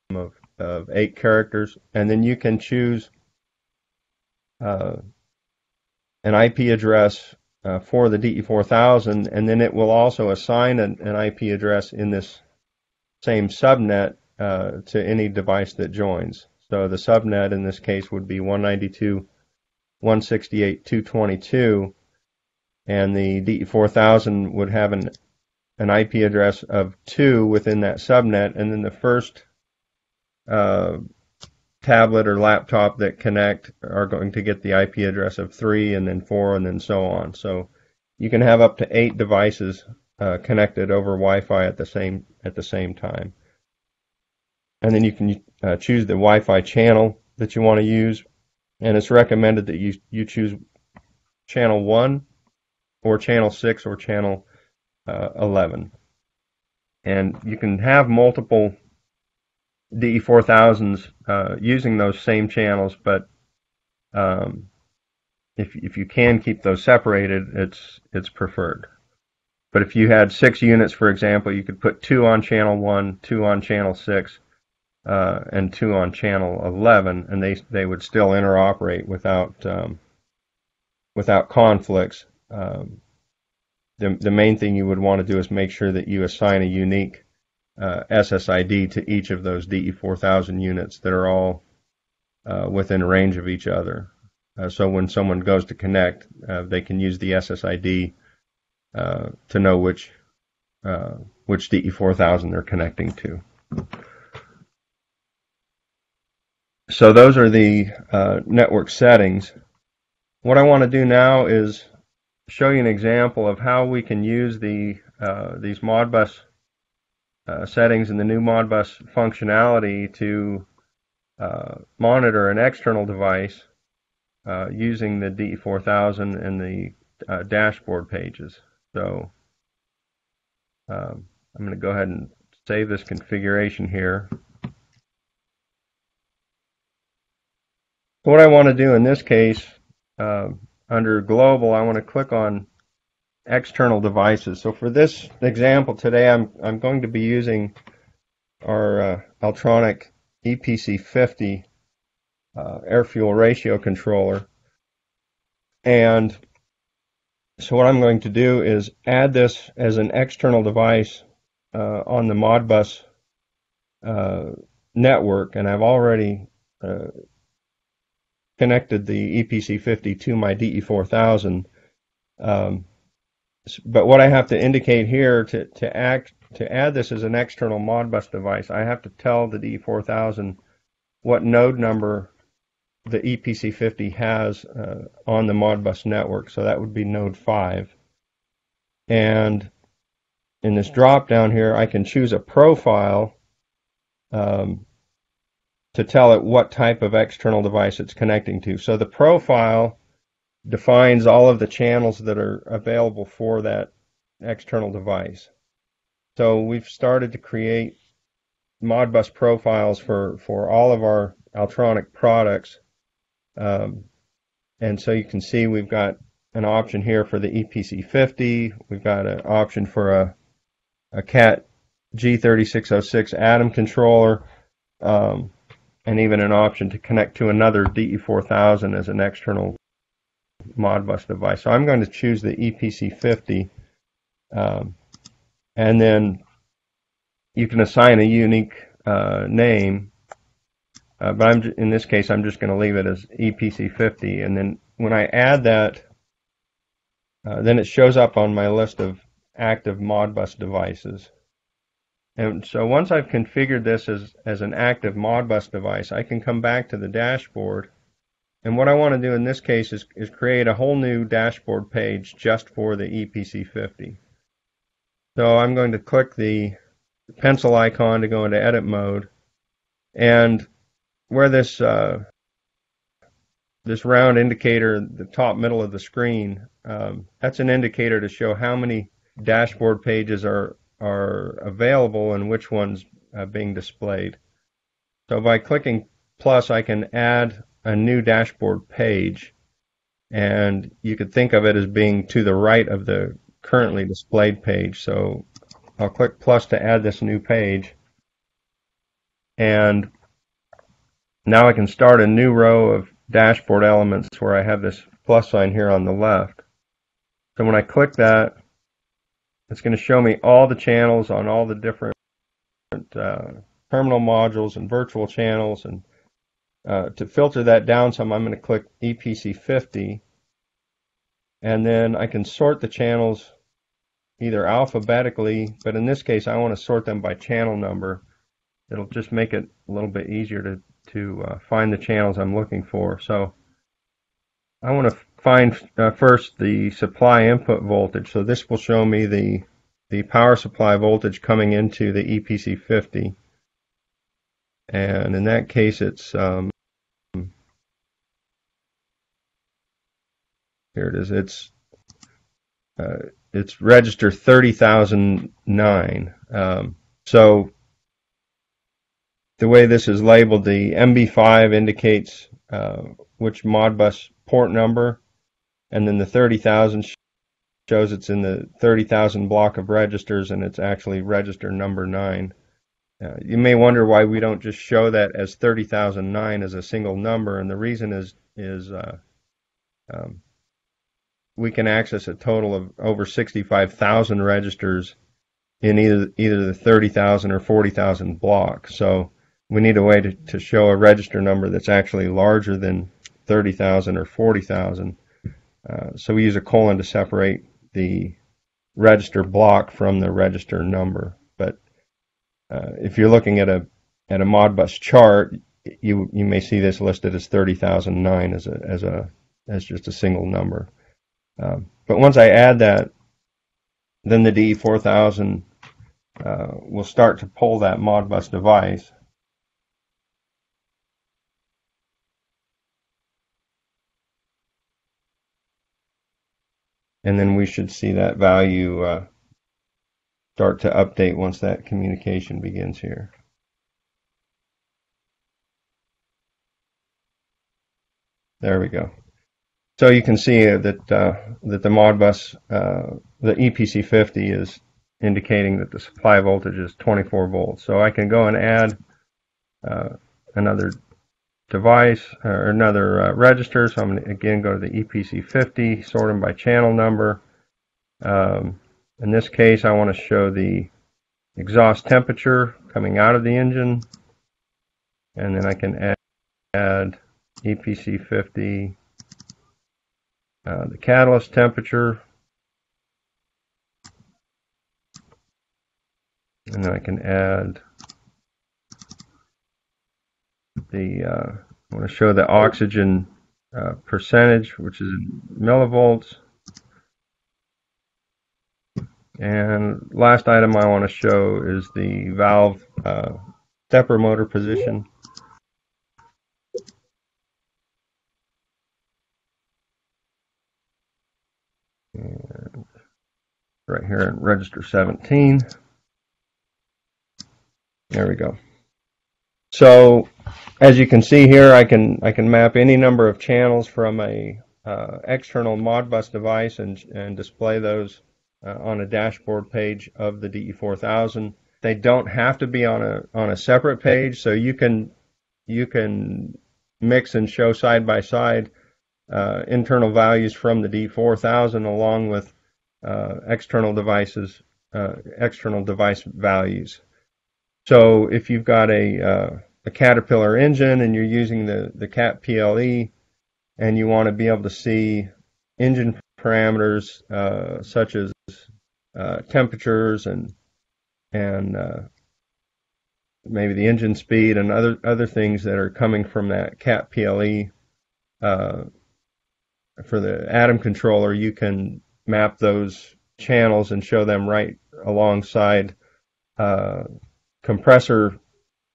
of, of eight characters. And then you can choose uh, an IP address uh, for the DE4000, and then it will also assign an, an IP address in this same subnet uh, to any device that joins. So the subnet in this case would be 192.168.222, and the DE4000 would have an an IP address of two within that subnet, and then the first uh, tablet or laptop that connect are going to get the IP address of three and then four and then so on. So you can have up to eight devices uh, connected over Wi-Fi at the same at the same time. And then you can uh, choose the Wi-Fi channel that you want to use, and it's recommended that you you choose channel one or channel six or channel uh, 11. And you can have multiple DE4000s uh, using those same channels, but um, if if you can keep those separated, it's it's preferred. But if you had six units, for example, you could put two on channel one, two on channel six, uh, and two on channel 11, and they they would still interoperate without um, without conflicts. Um, the the main thing you would want to do is make sure that you assign a unique uh, SSID to each of those DE4000 units that are all uh, within range of each other. Uh, so when someone goes to connect, uh, they can use the SSID uh, to know which uh, which DE4000 they're connecting to. So those are the network settings. What I want to do now is show you an example of how we can use the these Modbus uh, settings in the new Modbus functionality to uh, monitor an external device uh, using the DE4000 and the uh, dashboard pages. So um, I'm going to go ahead and save this configuration here. what I want to do in this case, uh, under global, I want to click on external devices. So for this example today, I'm, I'm going to be using our uh, Altronic EPC50 uh, air fuel ratio controller. And so what I'm going to do is add this as an external device uh, on the Modbus uh, network. And I've already uh, connected the EPC50 to my DE4000. Um, but what I have to indicate here to, to act to add this as an external Modbus device, I have to tell the DE4000 what node number the EPC50 has uh, on the Modbus network. So that would be node 5. And in this drop down here, I can choose a profile um, to tell it what type of external device it's connecting to. So the profile defines all of the channels that are available for that external device. So we've started to create Modbus profiles for, for all of our Altronic products. Um, and so you can see we've got an option here for the EPC50. We've got an option for a, a CAT G3606 ADEM controller. Um, and even an option to connect to another DE4000 as an external Modbus device. So I'm going to choose the EPC50 um, and then you can assign a unique uh, name uh, but I'm in this case I'm just going to leave it as EPC50 and then when I add that uh, then it shows up on my list of active Modbus devices and so once I've configured this as, as an active Modbus device, I can come back to the dashboard. And what I want to do in this case is, is create a whole new dashboard page just for the EPC50. So I'm going to click the pencil icon to go into edit mode. And where this uh, this round indicator, the top middle of the screen, um, that's an indicator to show how many dashboard pages are are available and which ones are being displayed. So by clicking plus, I can add a new dashboard page, and you could think of it as being to the right of the currently displayed page. So I'll click plus to add this new page, and now I can start a new row of dashboard elements where I have this plus sign here on the left. So when I click that, it's going to show me all the channels on all the different uh, terminal modules and virtual channels. And uh, to filter that down some, I'm going to click EPC50. And then I can sort the channels either alphabetically, but in this case, I want to sort them by channel number. It'll just make it a little bit easier to, to uh, find the channels I'm looking for. So I want to find uh, first the supply input voltage. So this will show me the, the power supply voltage coming into the EPC 50. And in that case, it's, um, here it is, it's, uh, it's register 30,009. Um, so the way this is labeled, the MB5 indicates uh, which Modbus port number and then the 30,000 shows it's in the 30,000 block of registers and it's actually register number 9. Uh, you may wonder why we don't just show that as 30,009 as a single number and the reason is is uh, um, we can access a total of over 65,000 registers in either either the 30,000 or 40,000 block. So we need a way to, to show a register number that's actually larger than 30,000 or 40,000. Uh, so we use a colon to separate the register block from the register number. But uh, if you're looking at a at a Modbus chart, you you may see this listed as 30,009 as a as a as just a single number. Um, but once I add that, then the DE4000 uh, will start to pull that Modbus device and then we should see that value uh, start to update once that communication begins here. There we go. So you can see that uh, that the Modbus, uh, the EPC50 is indicating that the supply voltage is 24 volts. So I can go and add uh, another device or another uh, register. So I'm going to again go to the EPC50, sort them by channel number. Um, in this case, I want to show the exhaust temperature coming out of the engine. And then I can add, add EPC 50, uh, the catalyst temperature, and then I can add the, uh, I want to show the oxygen uh, percentage, which is millivolts. And last item I want to show is the valve uh, stepper motor position. And right here in register 17. There we go. So as you can see here, I can I can map any number of channels from a uh, external Modbus device and and display those uh, on a dashboard page of the DE4000. They don't have to be on a on a separate page, so you can you can mix and show side by side uh, internal values from the D4000 along with uh, external devices uh, external device values. So if you've got a uh, a Caterpillar engine and you're using the, the CAT PLE and you want to be able to see engine parameters uh, such as uh, temperatures and and uh, maybe the engine speed and other other things that are coming from that CAT PLE uh, for the ADEM controller, you can map those channels and show them right alongside uh, compressor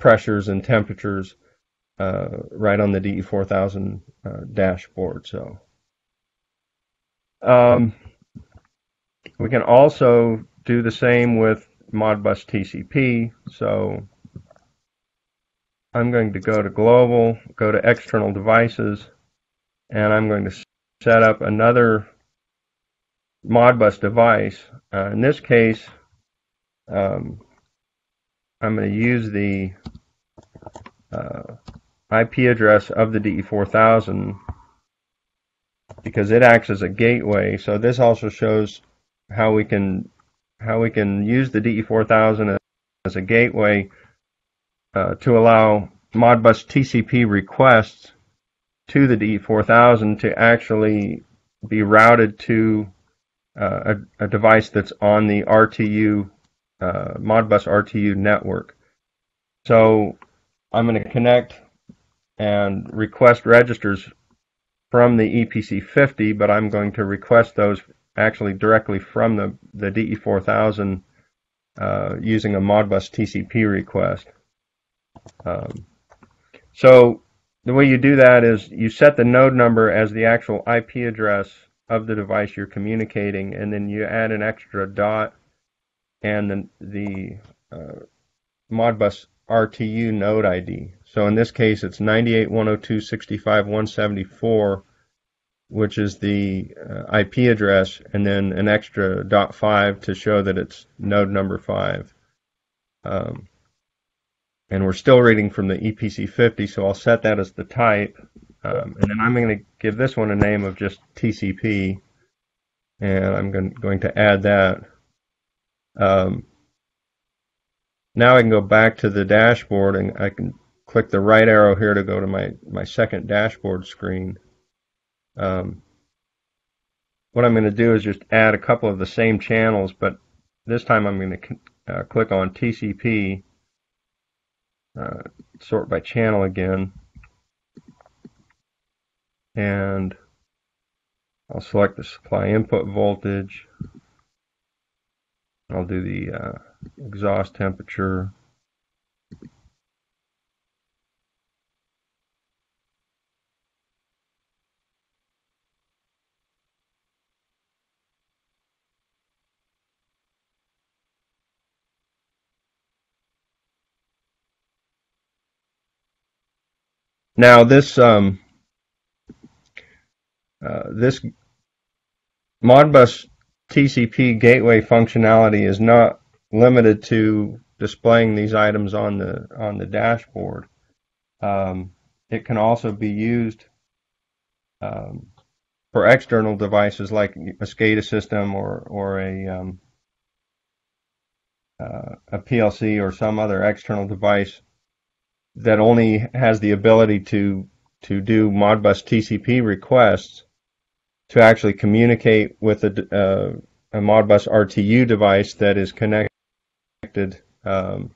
pressures and temperatures uh, right on the DE4000 uh, dashboard. So um, we can also do the same with Modbus TCP. So I'm going to go to global, go to external devices, and I'm going to set up another Modbus device. Uh, in this case, um, I'm going to use the IP address of the DE4000 because it acts as a gateway. So this also shows how we can how we can use the DE4000 as a gateway uh, to allow Modbus TCP requests to the DE4000 to actually be routed to uh, a, a, device that's on the RTU uh, Modbus RTU network. So I'm going to connect and request registers from the EPC 50, but I'm going to request those actually directly from the, the DE4000 uh, using a Modbus TCP request. Um, so the way you do that is you set the node number as the actual IP address of the device you're communicating, and then you add an extra dot and the, the uh, Modbus RTU node ID. So in this case, it's 98.102.65.174, which is the uh, IP address, and then an extra dot five to show that it's node number five. Um, and we're still reading from the EPC 50, so I'll set that as the type. Um, and then I'm going to give this one a name of just TCP, and I'm going, going to add that. Um, now I can go back to the dashboard and I can click the right arrow here to go to my, my second dashboard screen. Um, what I'm going to do is just add a couple of the same channels, but this time I'm going to uh, click on TCP, uh, sort by channel again, and I'll select the supply input voltage. I'll do the uh, exhaust temperature. Now this um, uh, this Modbus TCP gateway functionality is not limited to displaying these items on the on the dashboard. Um, it can also be used um, for external devices like a SCADA system or or a um, uh, a PLC or some other external device that only has the ability to to do Modbus TCP requests to actually communicate with a, uh, a Modbus RTU device that is connected um,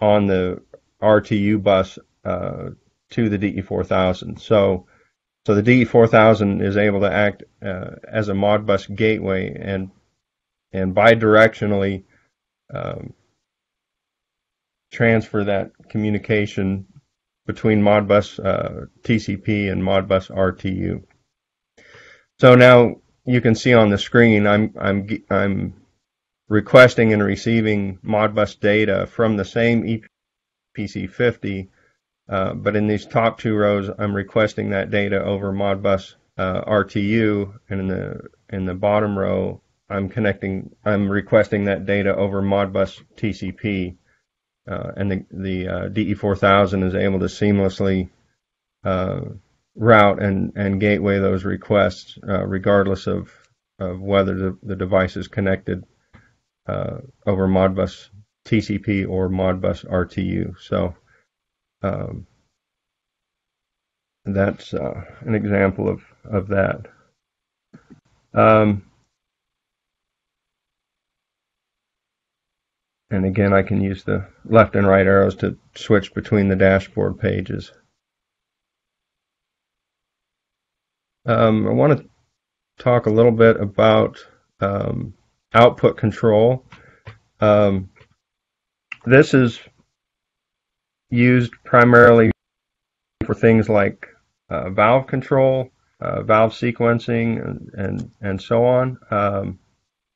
on the RTU bus uh, to the DE4000. So, so the DE4000 is able to act uh, as a Modbus gateway and and bidirectionally um, transfer that communication between Modbus uh, TCP and Modbus RTU. So now you can see on the screen I'm I'm I'm requesting and receiving Modbus data from the same EPC50, uh, but in these top two rows I'm requesting that data over Modbus uh, RTU, and in the in the bottom row I'm connecting I'm requesting that data over Modbus TCP uh, and the, the uh, DE4000 is able to seamlessly uh, route and, and gateway those requests uh, regardless of, of whether the, the device is connected uh, over Modbus TCP or Modbus RTU. So um, that's uh, an example of, of that. Um, And again, I can use the left and right arrows to switch between the dashboard pages. Um, I want to talk a little bit about um, output control. Um, this is used primarily for things like uh, valve control, uh, valve sequencing, and, and, and so on. Um,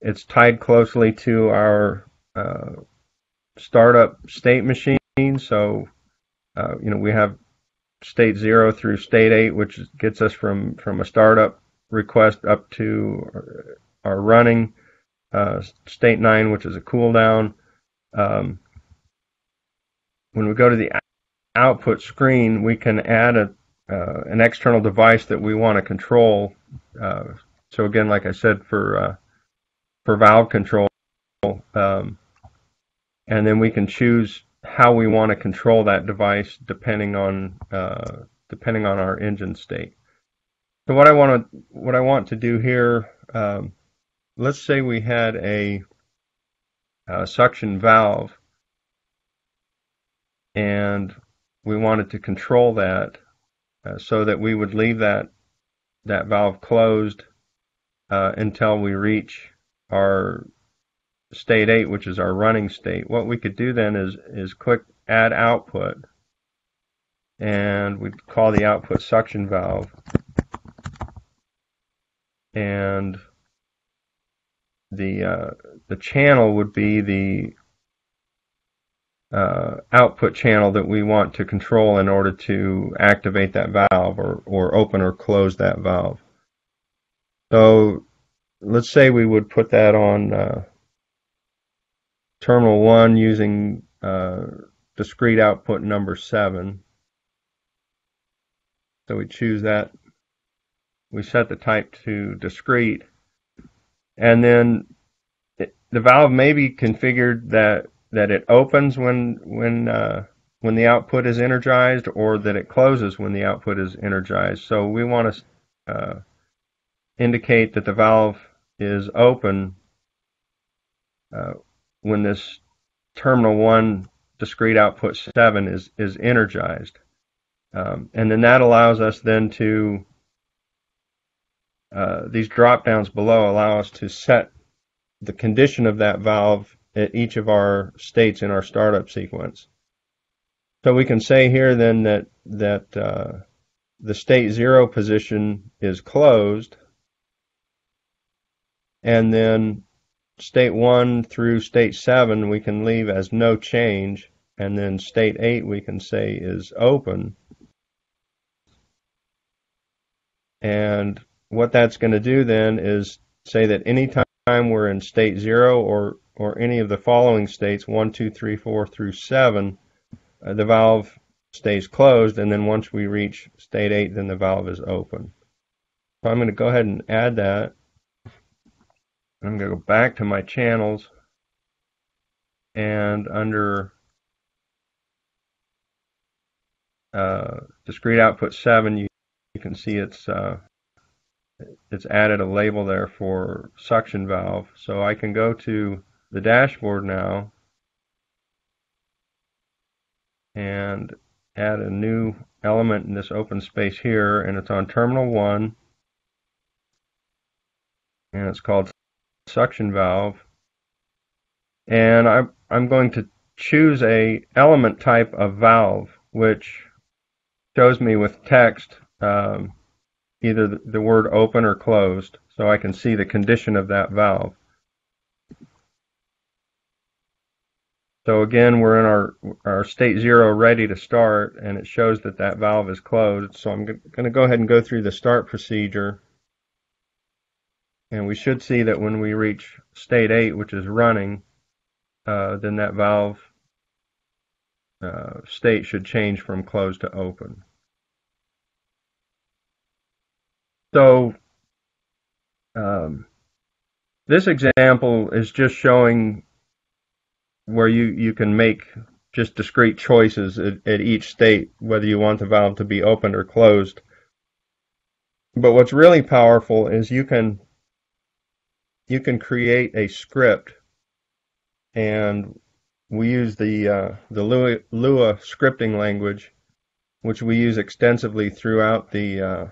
it's tied closely to our uh, startup state machine. So, uh, you know, we have state zero through state eight, which gets us from, from a startup request up to our running uh, state nine, which is a cool down. Um, when we go to the output screen, we can add a, uh, an external device that we want to control. Uh, so again, like I said, for uh, for valve control, um, and then we can choose how we want to control that device depending on uh, depending on our engine state. So what I want to what I want to do here, um, let's say we had a, a suction valve, and we wanted to control that uh, so that we would leave that that valve closed uh, until we reach our state 8, which is our running state, what we could do then is, is click add output and we'd call the output suction valve. And the uh, the channel would be the uh, output channel that we want to control in order to activate that valve or, or open or close that valve. So let's say we would put that on uh, terminal 1 using uh, discrete output number 7. So we choose that. We set the type to discrete. And then it, the valve may be configured that that it opens when when uh, when the output is energized or that it closes when the output is energized. So we want to uh, indicate that the valve is open uh, when this terminal 1 discrete output 7 is, is energized. Um, and then that allows us then to, uh, these drop downs below allow us to set the condition of that valve at each of our states in our startup sequence. So we can say here then that, that uh, the state 0 position is closed, and then state 1 through state 7 we can leave as no change, and then state 8 we can say is open. And what that's going to do then is say that anytime we're in state 0 or, or any of the following states, 1, 2, 3, 4 through 7, uh, the valve stays closed, and then once we reach state 8, then the valve is open. So I'm going to go ahead and add that. I'm going to go back to my channels and under uh, discrete output 7, you, you can see it's uh, it's added a label there for suction valve. So I can go to the dashboard now and add a new element in this open space here and it's on terminal 1 and it's called suction valve and I'm, I'm going to choose a element type of valve which shows me with text um, either the, word open or closed so I can see the condition of that valve. So again, we're in our, our state zero ready to start, and it shows that that valve is closed. So I'm going to go ahead and go through the start procedure. And we should see that when we reach state 8, which is running, uh, then that valve uh, state should change from closed to open. So um, this example is just showing where you, you can make just discrete choices at, at each state, whether you want the valve to be open or closed. But what's really powerful is you can you can create a script, and we use the uh, the Lua, Lua, scripting language, which we use extensively throughout the uh,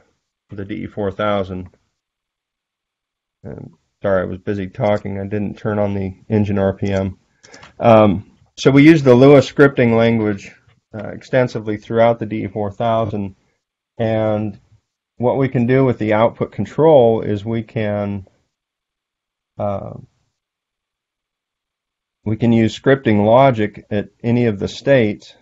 the DE4000. And sorry, I was busy talking. I didn't turn on the engine RPM. Um, so we use the Lua scripting language uh, extensively throughout the DE4000. And what we can do with the output control is we can uh, we can use scripting logic at any of the states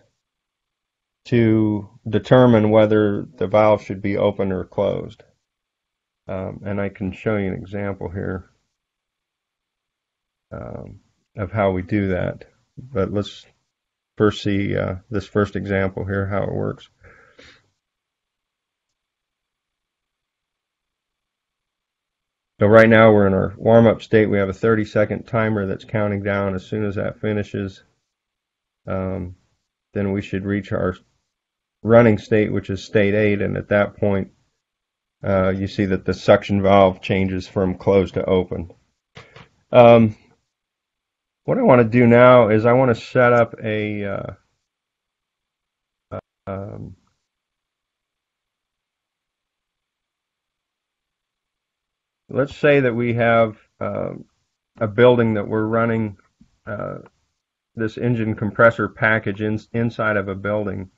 to determine whether the valve should be open or closed. Um, and I can show you an example here um, of how we do that. But let's first see uh, this first example here, how it works. So right now we're in our warm-up state. We have a 30-second timer that's counting down. As soon as that finishes, um, then we should reach our running state, which is state 8, and at that point, uh, you see that the suction valve changes from closed to open. Um, what I want to do now is I want to set up a uh, um, let's say that we have uh, a building that we're running uh, this engine compressor package in, inside of a building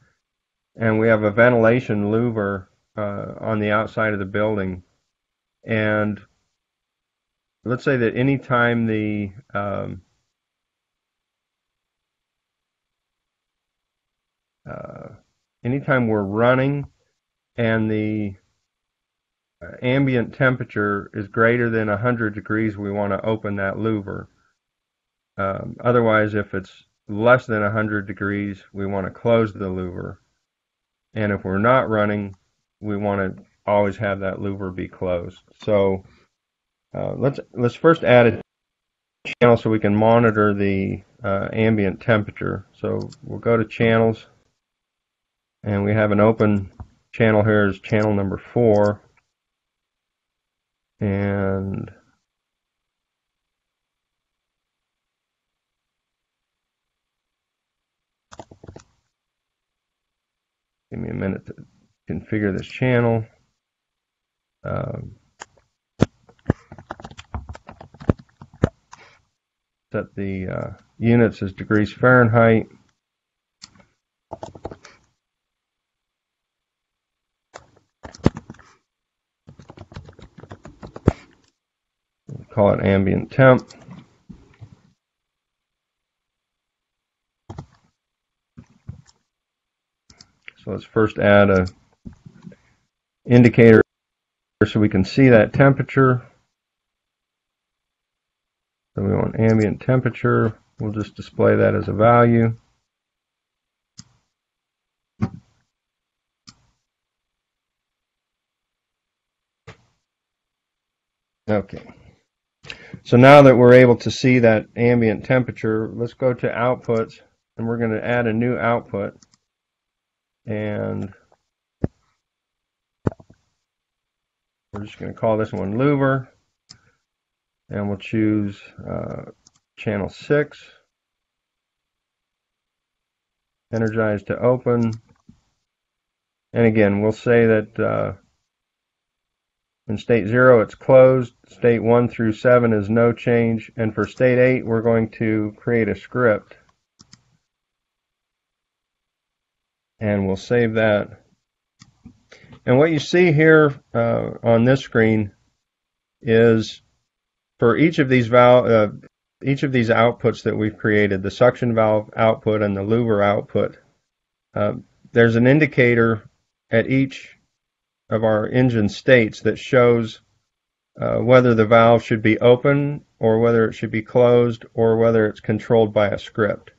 and we have a ventilation louver uh, on the outside of the building. And let's say that anytime the um, uh, anytime we're running and the uh, ambient temperature is greater than 100 degrees, we want to open that louver. Um, otherwise, if it's less than 100 degrees, we want to close the louver. And if we're not running, we want to always have that louver be closed. So uh, let's let's first add a channel so we can monitor the uh, ambient temperature. So we'll go to channels, and we have an open channel here is channel number four, and Give me a minute to configure this channel. Um, set the uh, units as degrees Fahrenheit. Call it ambient temp. So let's first add a indicator so we can see that temperature. So we want ambient temperature. We'll just display that as a value. Okay. So now that we're able to see that ambient temperature, let's go to outputs and we're going to add a new output and we're just going to call this one louver. And we'll choose uh, channel 6. Energize to open. And again, we'll say that uh, in state 0 it's closed, state 1 through 7 is no change, and for state 8 we're going to create a script And we'll save that. And what you see here uh, on this screen is for each of these valve, uh, each of these outputs that we've created, the suction valve output and the louver output, uh, there's an indicator at each of our engine states that shows uh, whether the valve should be open or whether it should be closed or whether it's controlled by a script.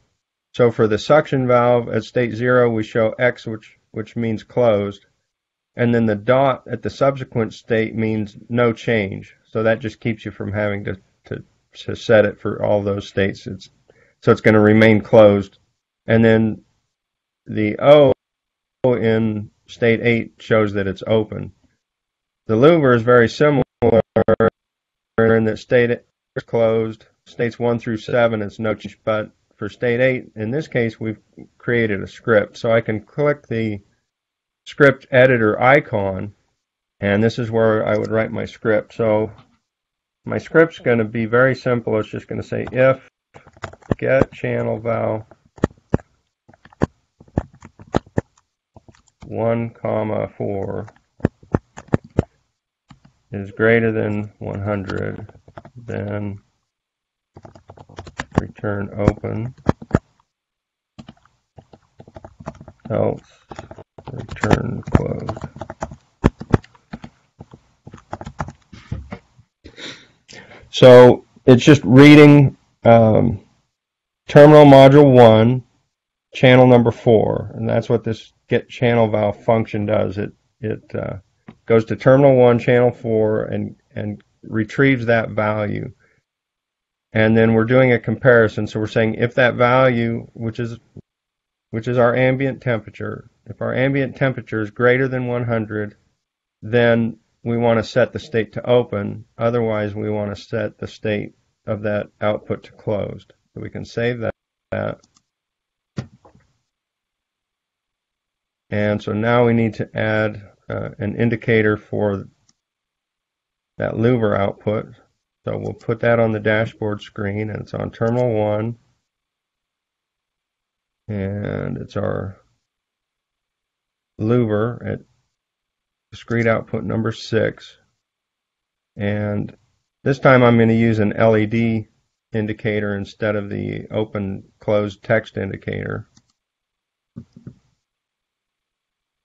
So for the suction valve at state zero, we show X, which, which means closed. And then the dot at the subsequent state means no change. So that just keeps you from having to, to, to set it for all those states. It's, so it's going to remain closed. And then the O in state 8 shows that it's open. The louver is very similar in that state is closed. States 1 through 7 it's no change, but for state 8, in this case, we've created a script. So I can click the script editor icon, and this is where I would write my script. So my script's going to be very simple. It's just going to say if get channel val 1 comma 4 is greater than 100, then return open, else return closed. So it's just reading um, terminal module 1 channel number four, and that's what this get channel valve function does. It it uh, goes to terminal one, channel four, and and retrieves that value. And then we're doing a comparison. So we're saying if that value, which is which is our ambient temperature, if our ambient temperature is greater than 100, then we want to set the state to open. Otherwise, we want to set the state of that output to closed. So we can save that. that. And so now we need to add uh, an indicator for that louver output. So we'll put that on the dashboard screen and it's on terminal 1. And it's our louver at discrete output number 6. And this time I'm going to use an LED indicator instead of the open closed text indicator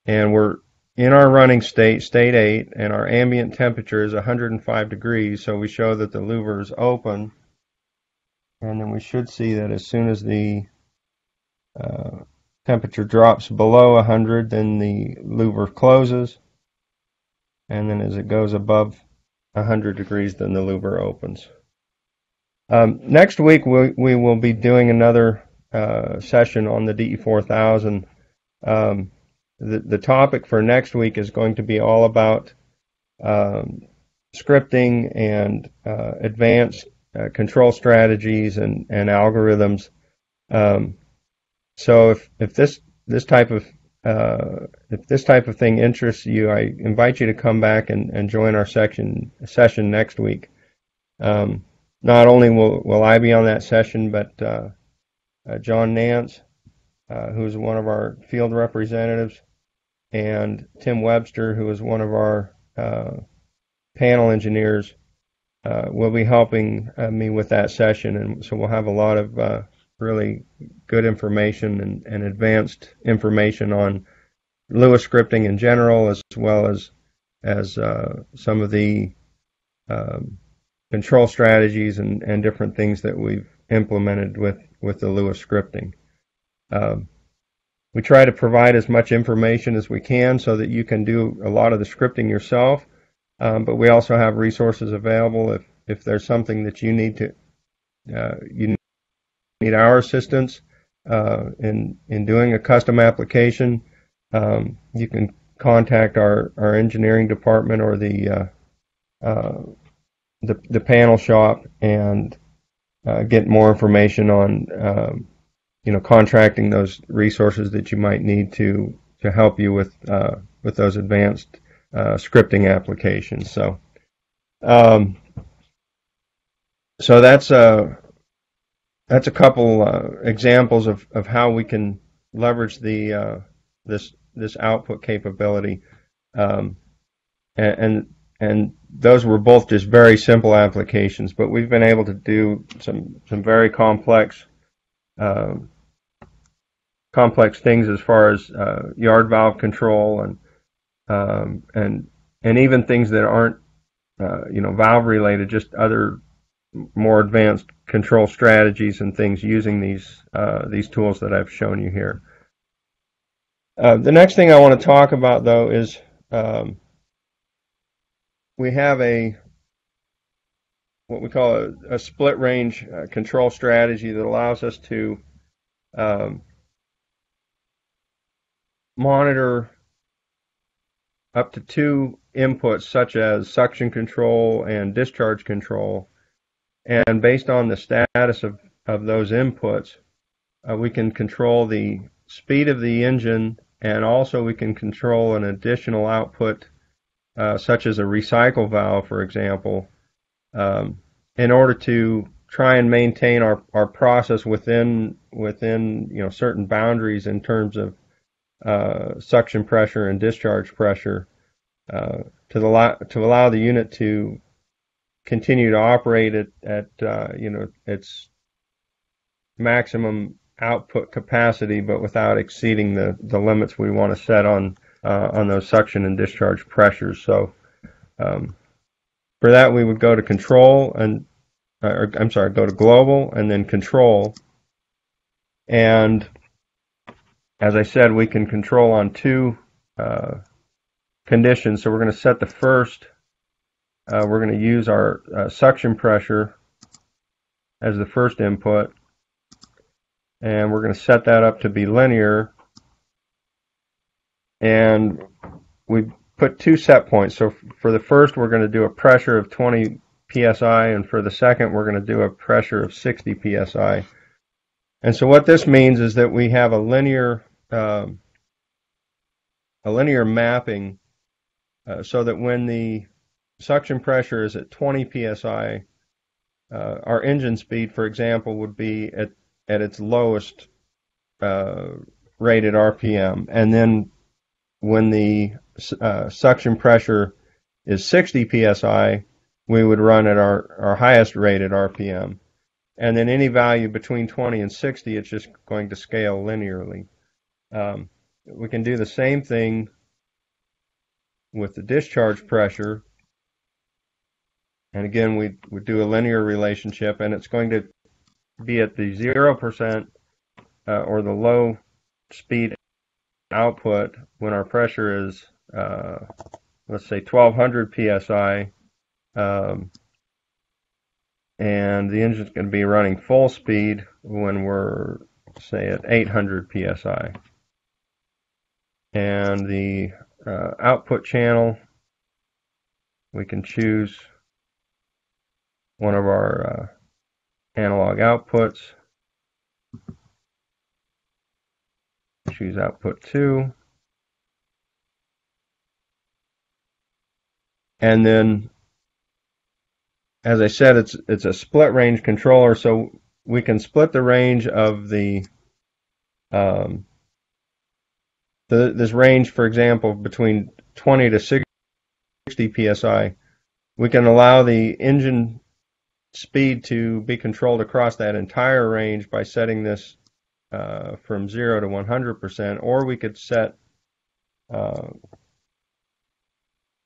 and we're in our running state, state 8, and our ambient temperature is 105 degrees, so we show that the louver is open. And then we should see that as soon as the uh, temperature drops below 100, then the louver closes. And then as it goes above 100 degrees, then the louver opens. Um, next week, we, we will be doing another uh, session on the DE4000. Um, the, the topic for next week is going to be all about um, scripting and uh, advanced uh, control strategies and, and algorithms. Um, so if, if this this type of uh, if this type of thing interests you, I invite you to come back and, and join our section session next week. Um, not only will, will I be on that session, but uh, uh, John Nance, uh, who's one of our field representatives, and Tim Webster, who is one of our uh, panel engineers, uh, will be helping uh, me with that session. And so we'll have a lot of uh, really good information and, and, advanced information on Lua scripting in general, as well as as uh, some of the um, control strategies and, and different things that we've implemented with, with the Lua scripting. Um, we try to provide as much information as we can so that you can do a lot of the scripting yourself. Um, but we also have resources available if, if there's something that you need to uh, you need our assistance uh, in in doing a custom application. Um, you can contact our, our engineering department or the uh, uh, the the panel shop and uh, get more information on um, you know contracting those resources that you might need to to help you with uh, with those advanced uh, scripting applications. So um, so that's a that's a couple uh, examples of, of how we can leverage the uh, this this output capability, um, and, and and those were both just very simple applications. But we've been able to do some some very complex uh, complex things as far as uh, yard valve control and um, and and even things that aren't uh, you know valve related, just other more advanced control strategies and things using these uh, these tools that I've shown you here. Uh, the next thing I want to talk about though is um, we have a what we call a, a split range uh, control strategy that allows us to um, monitor up to two inputs such as suction control and discharge control. And based on the status of, of those inputs, uh, we can control the speed of the engine and also we can control an additional output uh, such as a recycle valve, for example, um, in order to try and maintain our, our process within within you know certain boundaries in terms of uh, suction pressure and discharge pressure uh, to, the, to allow the unit to continue to operate at, at uh, you know its maximum output capacity, but without exceeding the, the limits we want to set on uh, on those suction and discharge pressures. So um, for that, we would go to control and uh, or, I'm sorry, go to global and then control. And as I said, we can control on two uh, conditions. So we're going to set the first uh, we're going to use our uh, suction pressure as the first input. And we're going to set that up to be linear. And we put two set points. So for the first we're going to do a pressure of 20 psi and for the second we're going to do a pressure of 60 psi and so what this means is that we have a linear um, a linear mapping uh, so that when the suction pressure is at 20 psi, uh, our engine speed, for example, would be at, at its lowest uh, rated RPM. And then when the uh, suction pressure is 60 psi, we would run at our, our highest rated RPM. And then any value between 20 and 60, it's just going to scale linearly. Um, we can do the same thing with the discharge pressure and again, we would do a linear relationship, and it's going to be at the 0% uh, or the low speed output when our pressure is, uh, let's say, 1200 psi. Um, and the engine's going to be running full speed when we're, say, at 800 psi. And the uh, output channel, we can choose one of our uh, analog outputs. Choose output 2. And then, as I said, it's it's a split range controller, so we can split the range of the um, the, this range, for example, between 20 to 60 psi. We can allow the engine speed to be controlled across that entire range by setting this uh, from 0 to 100%, or we could set uh,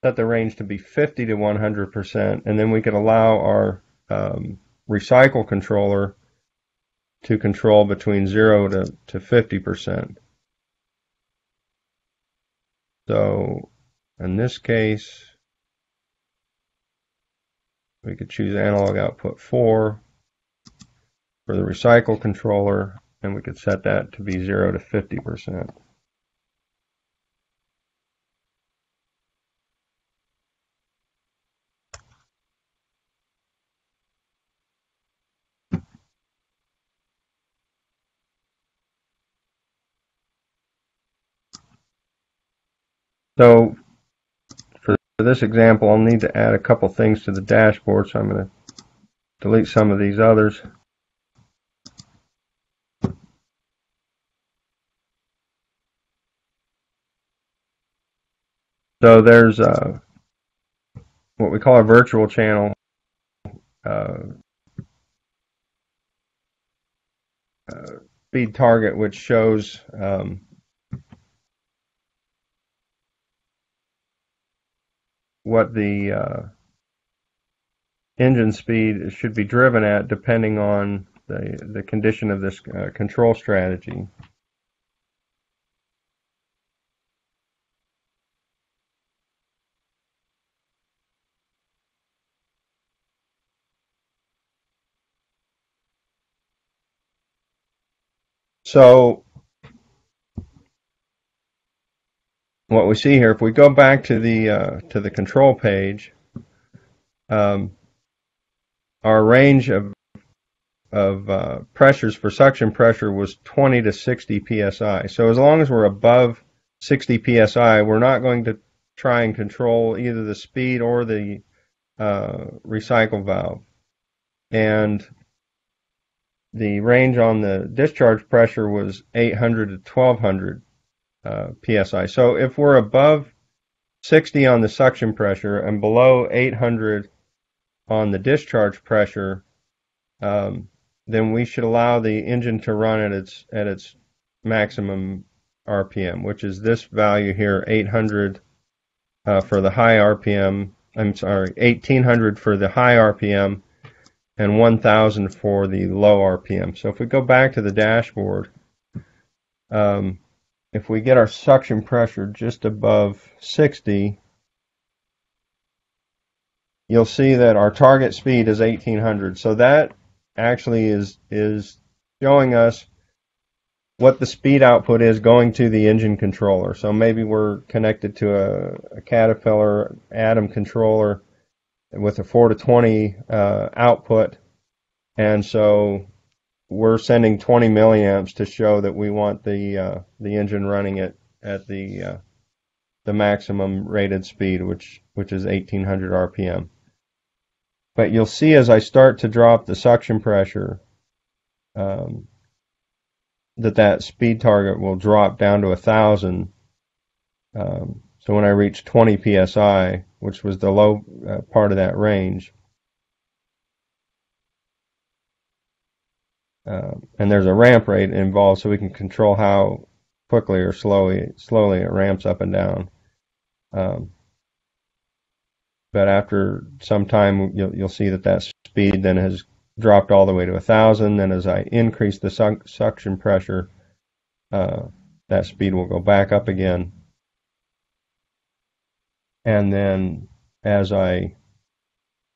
set the range to be 50 to 100%, and then we could allow our um, recycle controller to control between 0 to, to 50%. So in this case, we could choose analog output 4 for the recycle controller, and we could set that to be 0 to 50%. So for this example, I'll need to add a couple things to the dashboard, so I'm going to delete some of these others. So there's uh, what we call a virtual channel. Uh, uh, speed target, which shows um, what the uh, engine speed should be driven at depending on the, the condition of this uh, control strategy. So what we see here, if we go back to the uh, to the control page, um, our range of of uh, pressures for suction pressure was 20 to 60 psi. So as long as we're above 60 psi, we're not going to try and control either the speed or the uh, recycle valve. And the range on the discharge pressure was 800 to 1200 uh, psi. So if we're above 60 on the suction pressure and below 800 on the discharge pressure, um, then we should allow the engine to run at its at its maximum RPM, which is this value here, 800 uh, for the high RPM. I'm sorry, 1800 for the high RPM and 1000 for the low RPM. So if we go back to the dashboard, um, if we get our suction pressure just above 60, you'll see that our target speed is 1800. So that actually is is showing us what the speed output is going to the engine controller. So maybe we're connected to a, a Caterpillar ADEM controller with a 4 to 20 uh, output. And so we're sending 20 milliamps to show that we want the uh, the engine running it at the uh, the maximum rated speed, which which is 1800 RPM. But you'll see as I start to drop the suction pressure, um, that that speed target will drop down to a thousand. Um, so when I reach 20 psi, which was the low uh, part of that range, uh, and there's a ramp rate involved, so we can control how quickly or slowly slowly it ramps up and down. Um, but after some time, you'll, you'll see that that speed then has dropped all the way to a thousand. Then as I increase the su- suction pressure, uh, that speed will go back up again and then as I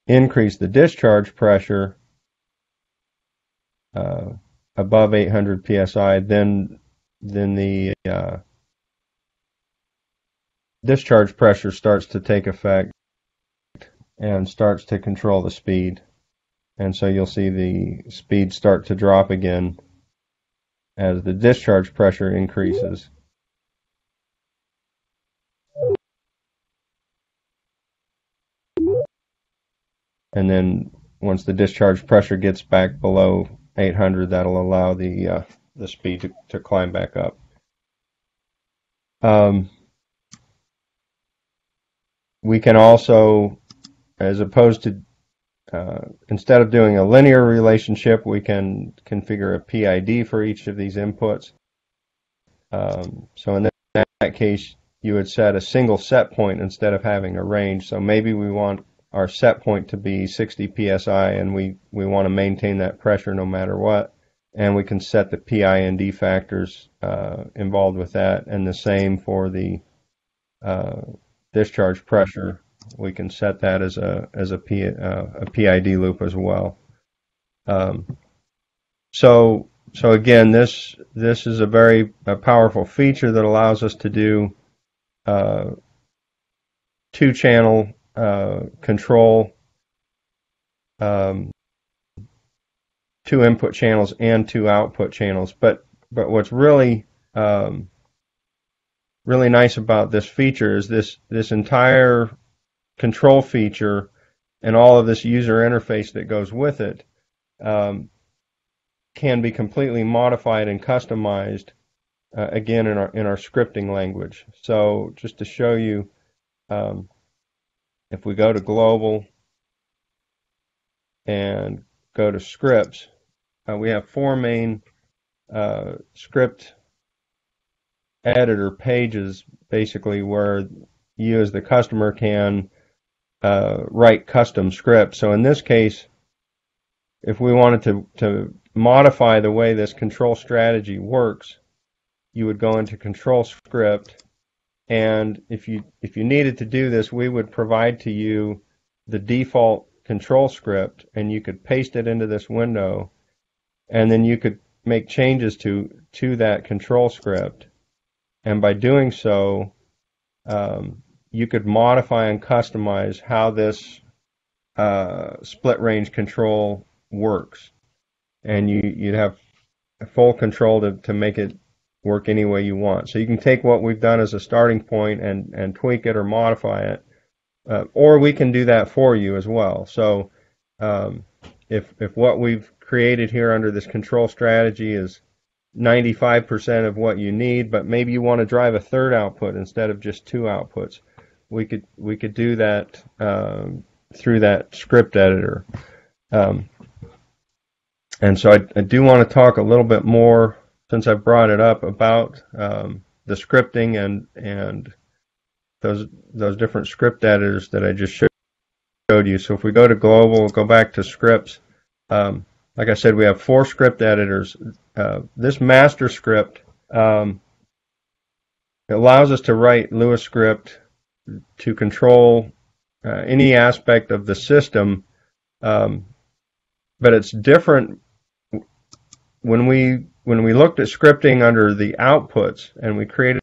increase the discharge pressure uh, above 800 psi, then then the uh, discharge pressure starts to take effect and starts to control the speed. And so you'll see the speed start to drop again as the discharge pressure increases. and then once the discharge pressure gets back below 800, that'll allow the uh, the speed to, to climb back up. Um, we can also, as opposed to uh, instead of doing a linear relationship, we can configure a PID for each of these inputs. Um, so in that, that case, you would set a single set point instead of having a range. So maybe we want our set point to be 60 psi, and we, we want to maintain that pressure no matter what. And we can set the PI and D factors uh, involved with that, and the same for the uh, discharge pressure. We can set that as a as a, P, uh, a PID loop as well. Um, so so again, this this is a very a powerful feature that allows us to do uh, two channel uh, control um, two input channels and two output channels. But but what's really um, really nice about this feature is this this entire control feature and all of this user interface that goes with it um, can be completely modified and customized uh, again in our in our scripting language. So just to show you um, if we go to global and go to scripts, uh, we have four main uh, script editor pages basically where you as the customer can uh, write custom scripts. So in this case, if we wanted to, to modify the way this control strategy works, you would go into control script and if you if you needed to do this, we would provide to you the default control script and you could paste it into this window and then you could make changes to to that control script. And by doing so um, you could modify and customize how this uh, split range control works. And you you'd have full control to, to make it work any way you want so you can take what we've done as a starting point and and tweak it or modify it uh, or we can do that for you as well. So um, if if what we've created here under this control strategy is 95% of what you need, but maybe you want to drive a third output instead of just two outputs, we could we could do that um, through that script editor. Um, and so I, I, do want to talk a little bit more since I brought it up about um, the scripting and and those those different script editors that I just showed you. So if we go to global, go back to scripts. Um, like I said, we have four script editors. Uh, this master script um, allows us to write Lua script to control uh, any aspect of the system, um, but it's different when we when we looked at scripting under the outputs and we created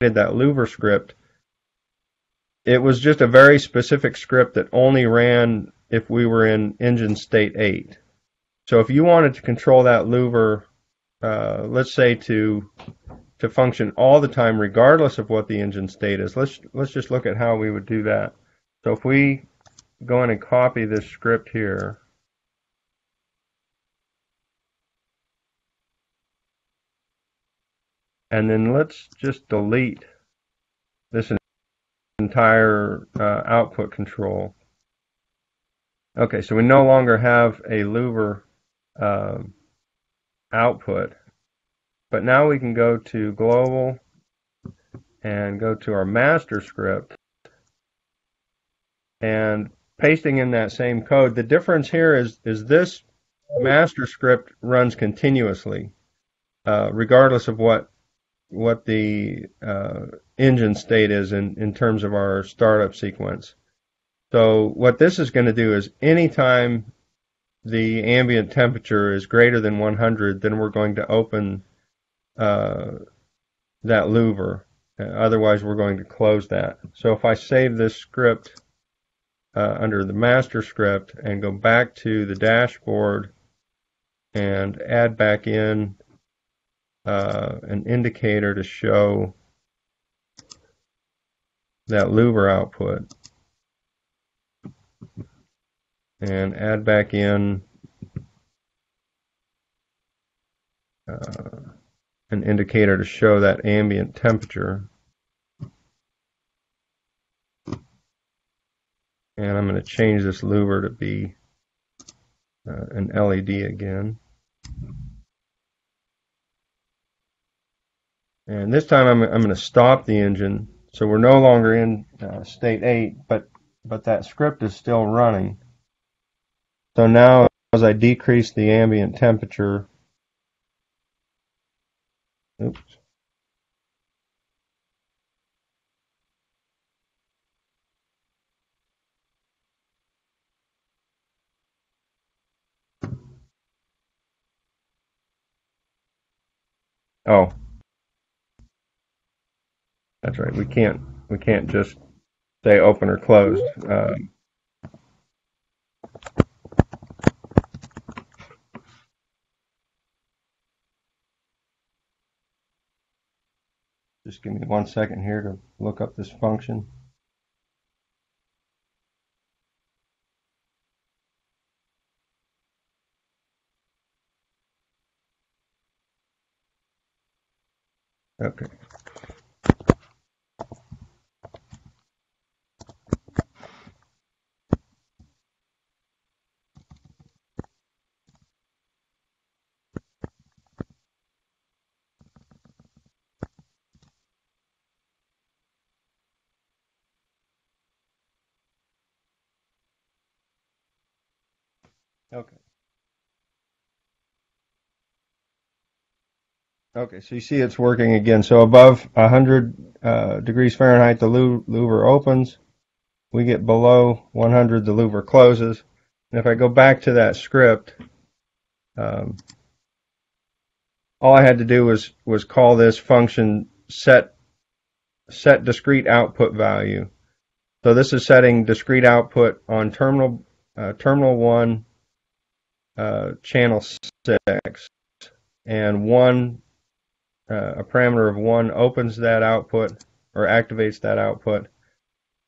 that louver script it was just a very specific script that only ran if we were in engine state 8. So if you wanted to control that louver, uh, let's say to to function all the time regardless of what the engine state is, let's let's just look at how we would do that. So if we go in and copy this script here, and then let's just delete this entire uh, output control. Okay, so we no longer have a louver um, output, but now we can go to global and go to our master script and pasting in that same code. The difference here is, is this master script runs continuously, uh, regardless of what what the uh, engine state is in, in terms of our startup sequence. So what this is going to do is anytime the ambient temperature is greater than 100, then we're going to open uh, that louver. Otherwise, we're going to close that. So if I save this script uh, under the master script and go back to the dashboard and add back in uh, an indicator to show that louver output and add back in uh, an indicator to show that ambient temperature. And I'm going to change this louver to be uh, an LED again. And this time I'm, I'm going to stop the engine. So we're no longer in uh, state 8, but, but that script is still running. So now as I decrease the ambient temperature, oops. Oh, that's right. We can't we can't just say open or closed. Um, Just give me one second here to look up this function. Okay. Okay, so you see it's working again. So above 100 uh, degrees Fahrenheit, the louver opens. We get below 100, the louver closes. And if I go back to that script, um, all I had to do was was call this function set set discrete output value. So this is setting discrete output on terminal uh, terminal one uh, channel 6 and one uh, a parameter of 1 opens that output or activates that output.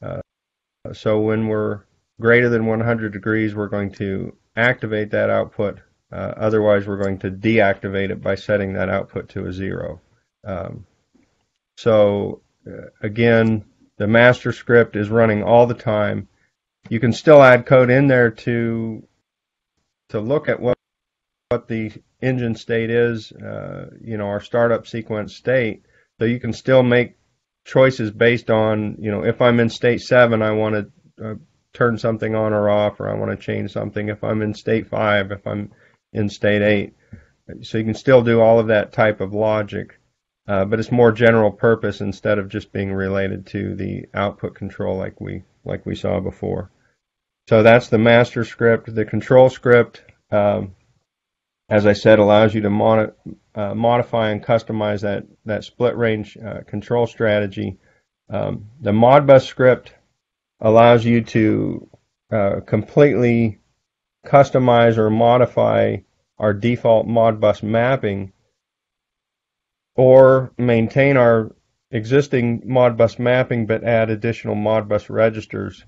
Uh, so when we're greater than 100 degrees we're going to activate that output uh, otherwise we're going to deactivate it by setting that output to a 0. Um, so uh, again the master script is running all the time. You can still add code in there to to look at what what the engine state is, uh, you know, our startup sequence state, so you can still make choices based on, you know, if I'm in state seven, I want to uh, turn something on or off, or I want to change something. If I'm in state five, if I'm in state eight, so you can still do all of that type of logic, uh, but it's more general purpose instead of just being related to the output control like we like we saw before. So that's the master script. The control script, um, as I said, allows you to mod uh, modify and customize that, that split range uh, control strategy. Um, the Modbus script allows you to uh, completely customize or modify our default Modbus mapping or maintain our existing Modbus mapping but add additional Modbus registers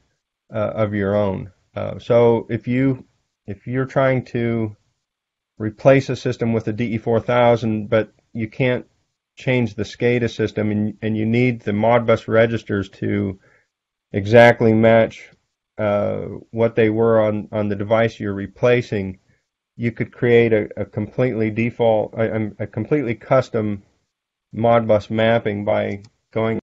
uh, of your own. Uh, so if you if you're trying to replace a system with a DE4000, but you can't change the SCADA system, and, and you need the Modbus registers to exactly match uh, what they were on, on the device you're replacing, you could create a, a completely default, a, a completely custom Modbus mapping by going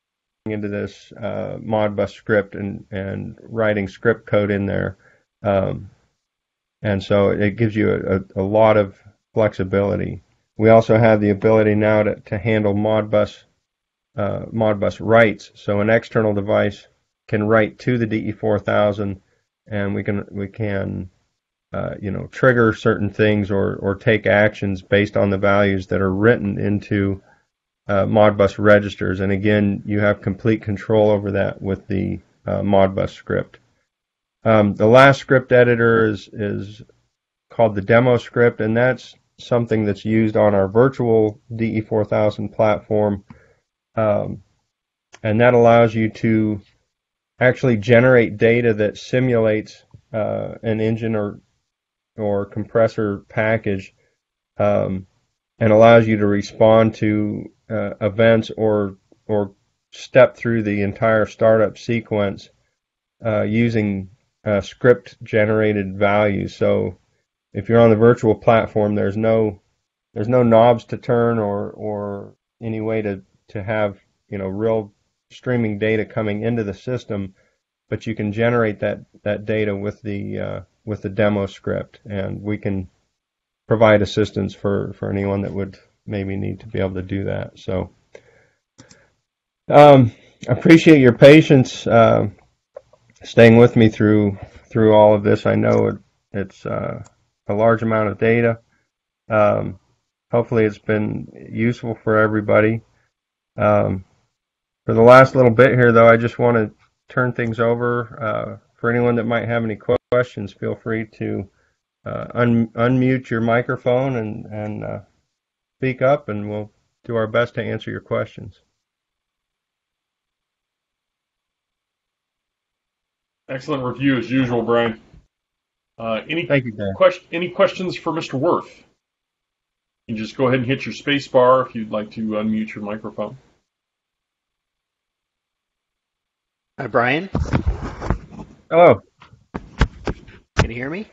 into this uh, Modbus script and, and writing script code in there. Um, and so it gives you a, a, lot of flexibility. We also have the ability now to, to handle Modbus uh, Modbus writes. So an external device can write to the DE4000, and we can we can uh, you know trigger certain things or or take actions based on the values that are written into uh, Modbus registers. And again, you have complete control over that with the uh, Modbus script. Um, the last script editor is is called the demo script, and that's something that's used on our virtual DE4000 platform. Um, and that allows you to actually generate data that simulates uh, an engine or or compressor package um, and allows you to respond to uh, events or or step through the entire startup sequence uh, using uh, script generated values. So if you're on the virtual platform, there's no there's no knobs to turn or or any way to to have you know real streaming data coming into the system, but you can generate that that data with the uh, with the demo script, and we can provide assistance for for anyone that would maybe need to be able to do that. So. Um, appreciate your patience. Uh, staying with me through through all of this. I know it, it's uh, a large amount of data. Um, hopefully, it's been useful for everybody. Um, for the last little bit here, though, I just want to turn things over. Uh, for anyone that might have any questions, feel free to uh, un- unmute your microphone and, and uh, speak up, and we'll do our best to answer your questions. Excellent review as usual, Brian. Uh, any Thank you, Dan. question? Any questions for Mr. Worth? You just go ahead and hit your space bar if you'd like to unmute your microphone. Hi, Brian. Hello. Can you hear me?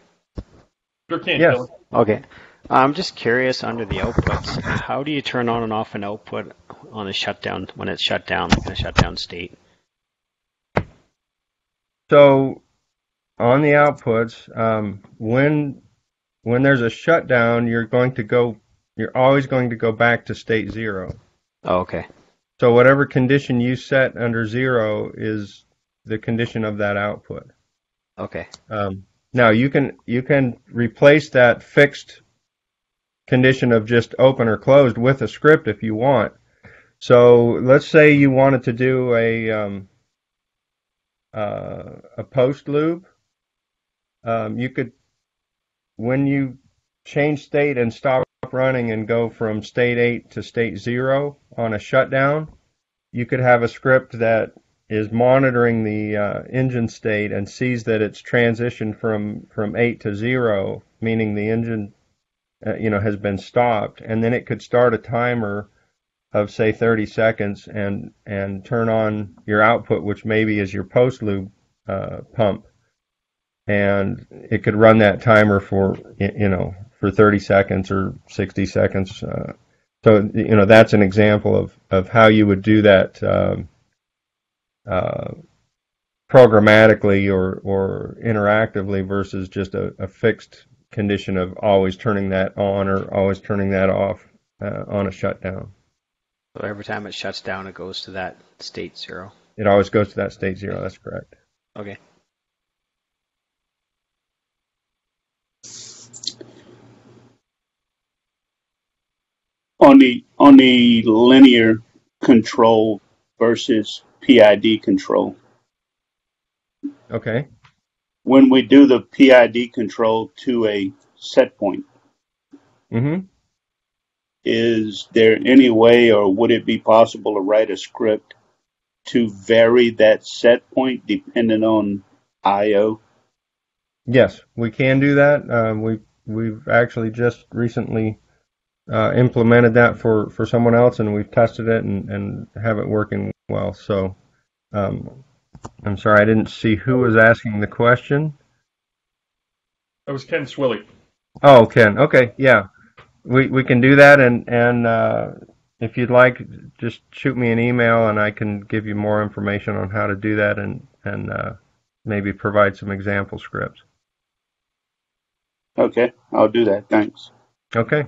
Sure can. Yes. Kelly. Okay. I'm just curious under the outputs, how do you turn on and off an output on a shutdown when it's shut down, like in a shutdown state? So on the outputs, um, when when there's a shutdown, you're going to go. You're always going to go back to state zero. Oh, okay. So whatever condition you set under zero is the condition of that output. Okay. Um, now you can you can replace that fixed condition of just open or closed with a script if you want. So let's say you wanted to do a um, uh, a post lube. Um, you could when you change state and stop running and go from state 8 to state 0 on a shutdown, you could have a script that is monitoring the uh, engine state and sees that it's transitioned from, from 8 to 0, meaning the engine uh, you know has been stopped, and then it could start a timer of say 30 seconds and and turn on your output, which maybe is your post lube uh, pump, and it could run that timer for you know for 30 seconds or 60 seconds. Uh, so you know that's an example of of how you would do that um, uh, programmatically or or interactively versus just a, a, fixed condition of always turning that on or always turning that off uh, on a shutdown. So every time it shuts down, it goes to that state zero. It always goes to that state zero. That's correct. Okay. on the on the linear control versus PID control. Okay. When we do the PID control to a set point, Mm-hmm. Is there any way or would it be possible to write a script to vary that set point depending on IO? Yes, we can do that. Um, we we've actually just recently uh, implemented that for, for someone else, and we've tested it and, and have it working well. So, um, I'm sorry, I didn't see who was asking the question. That was Ken Swilly. Oh, Ken. Okay, yeah, we we can do that, and and uh, if you'd like, just shoot me an email, and I can give you more information on how to do that, and and uh, maybe provide some example scripts. Okay, I'll do that. Thanks. Okay.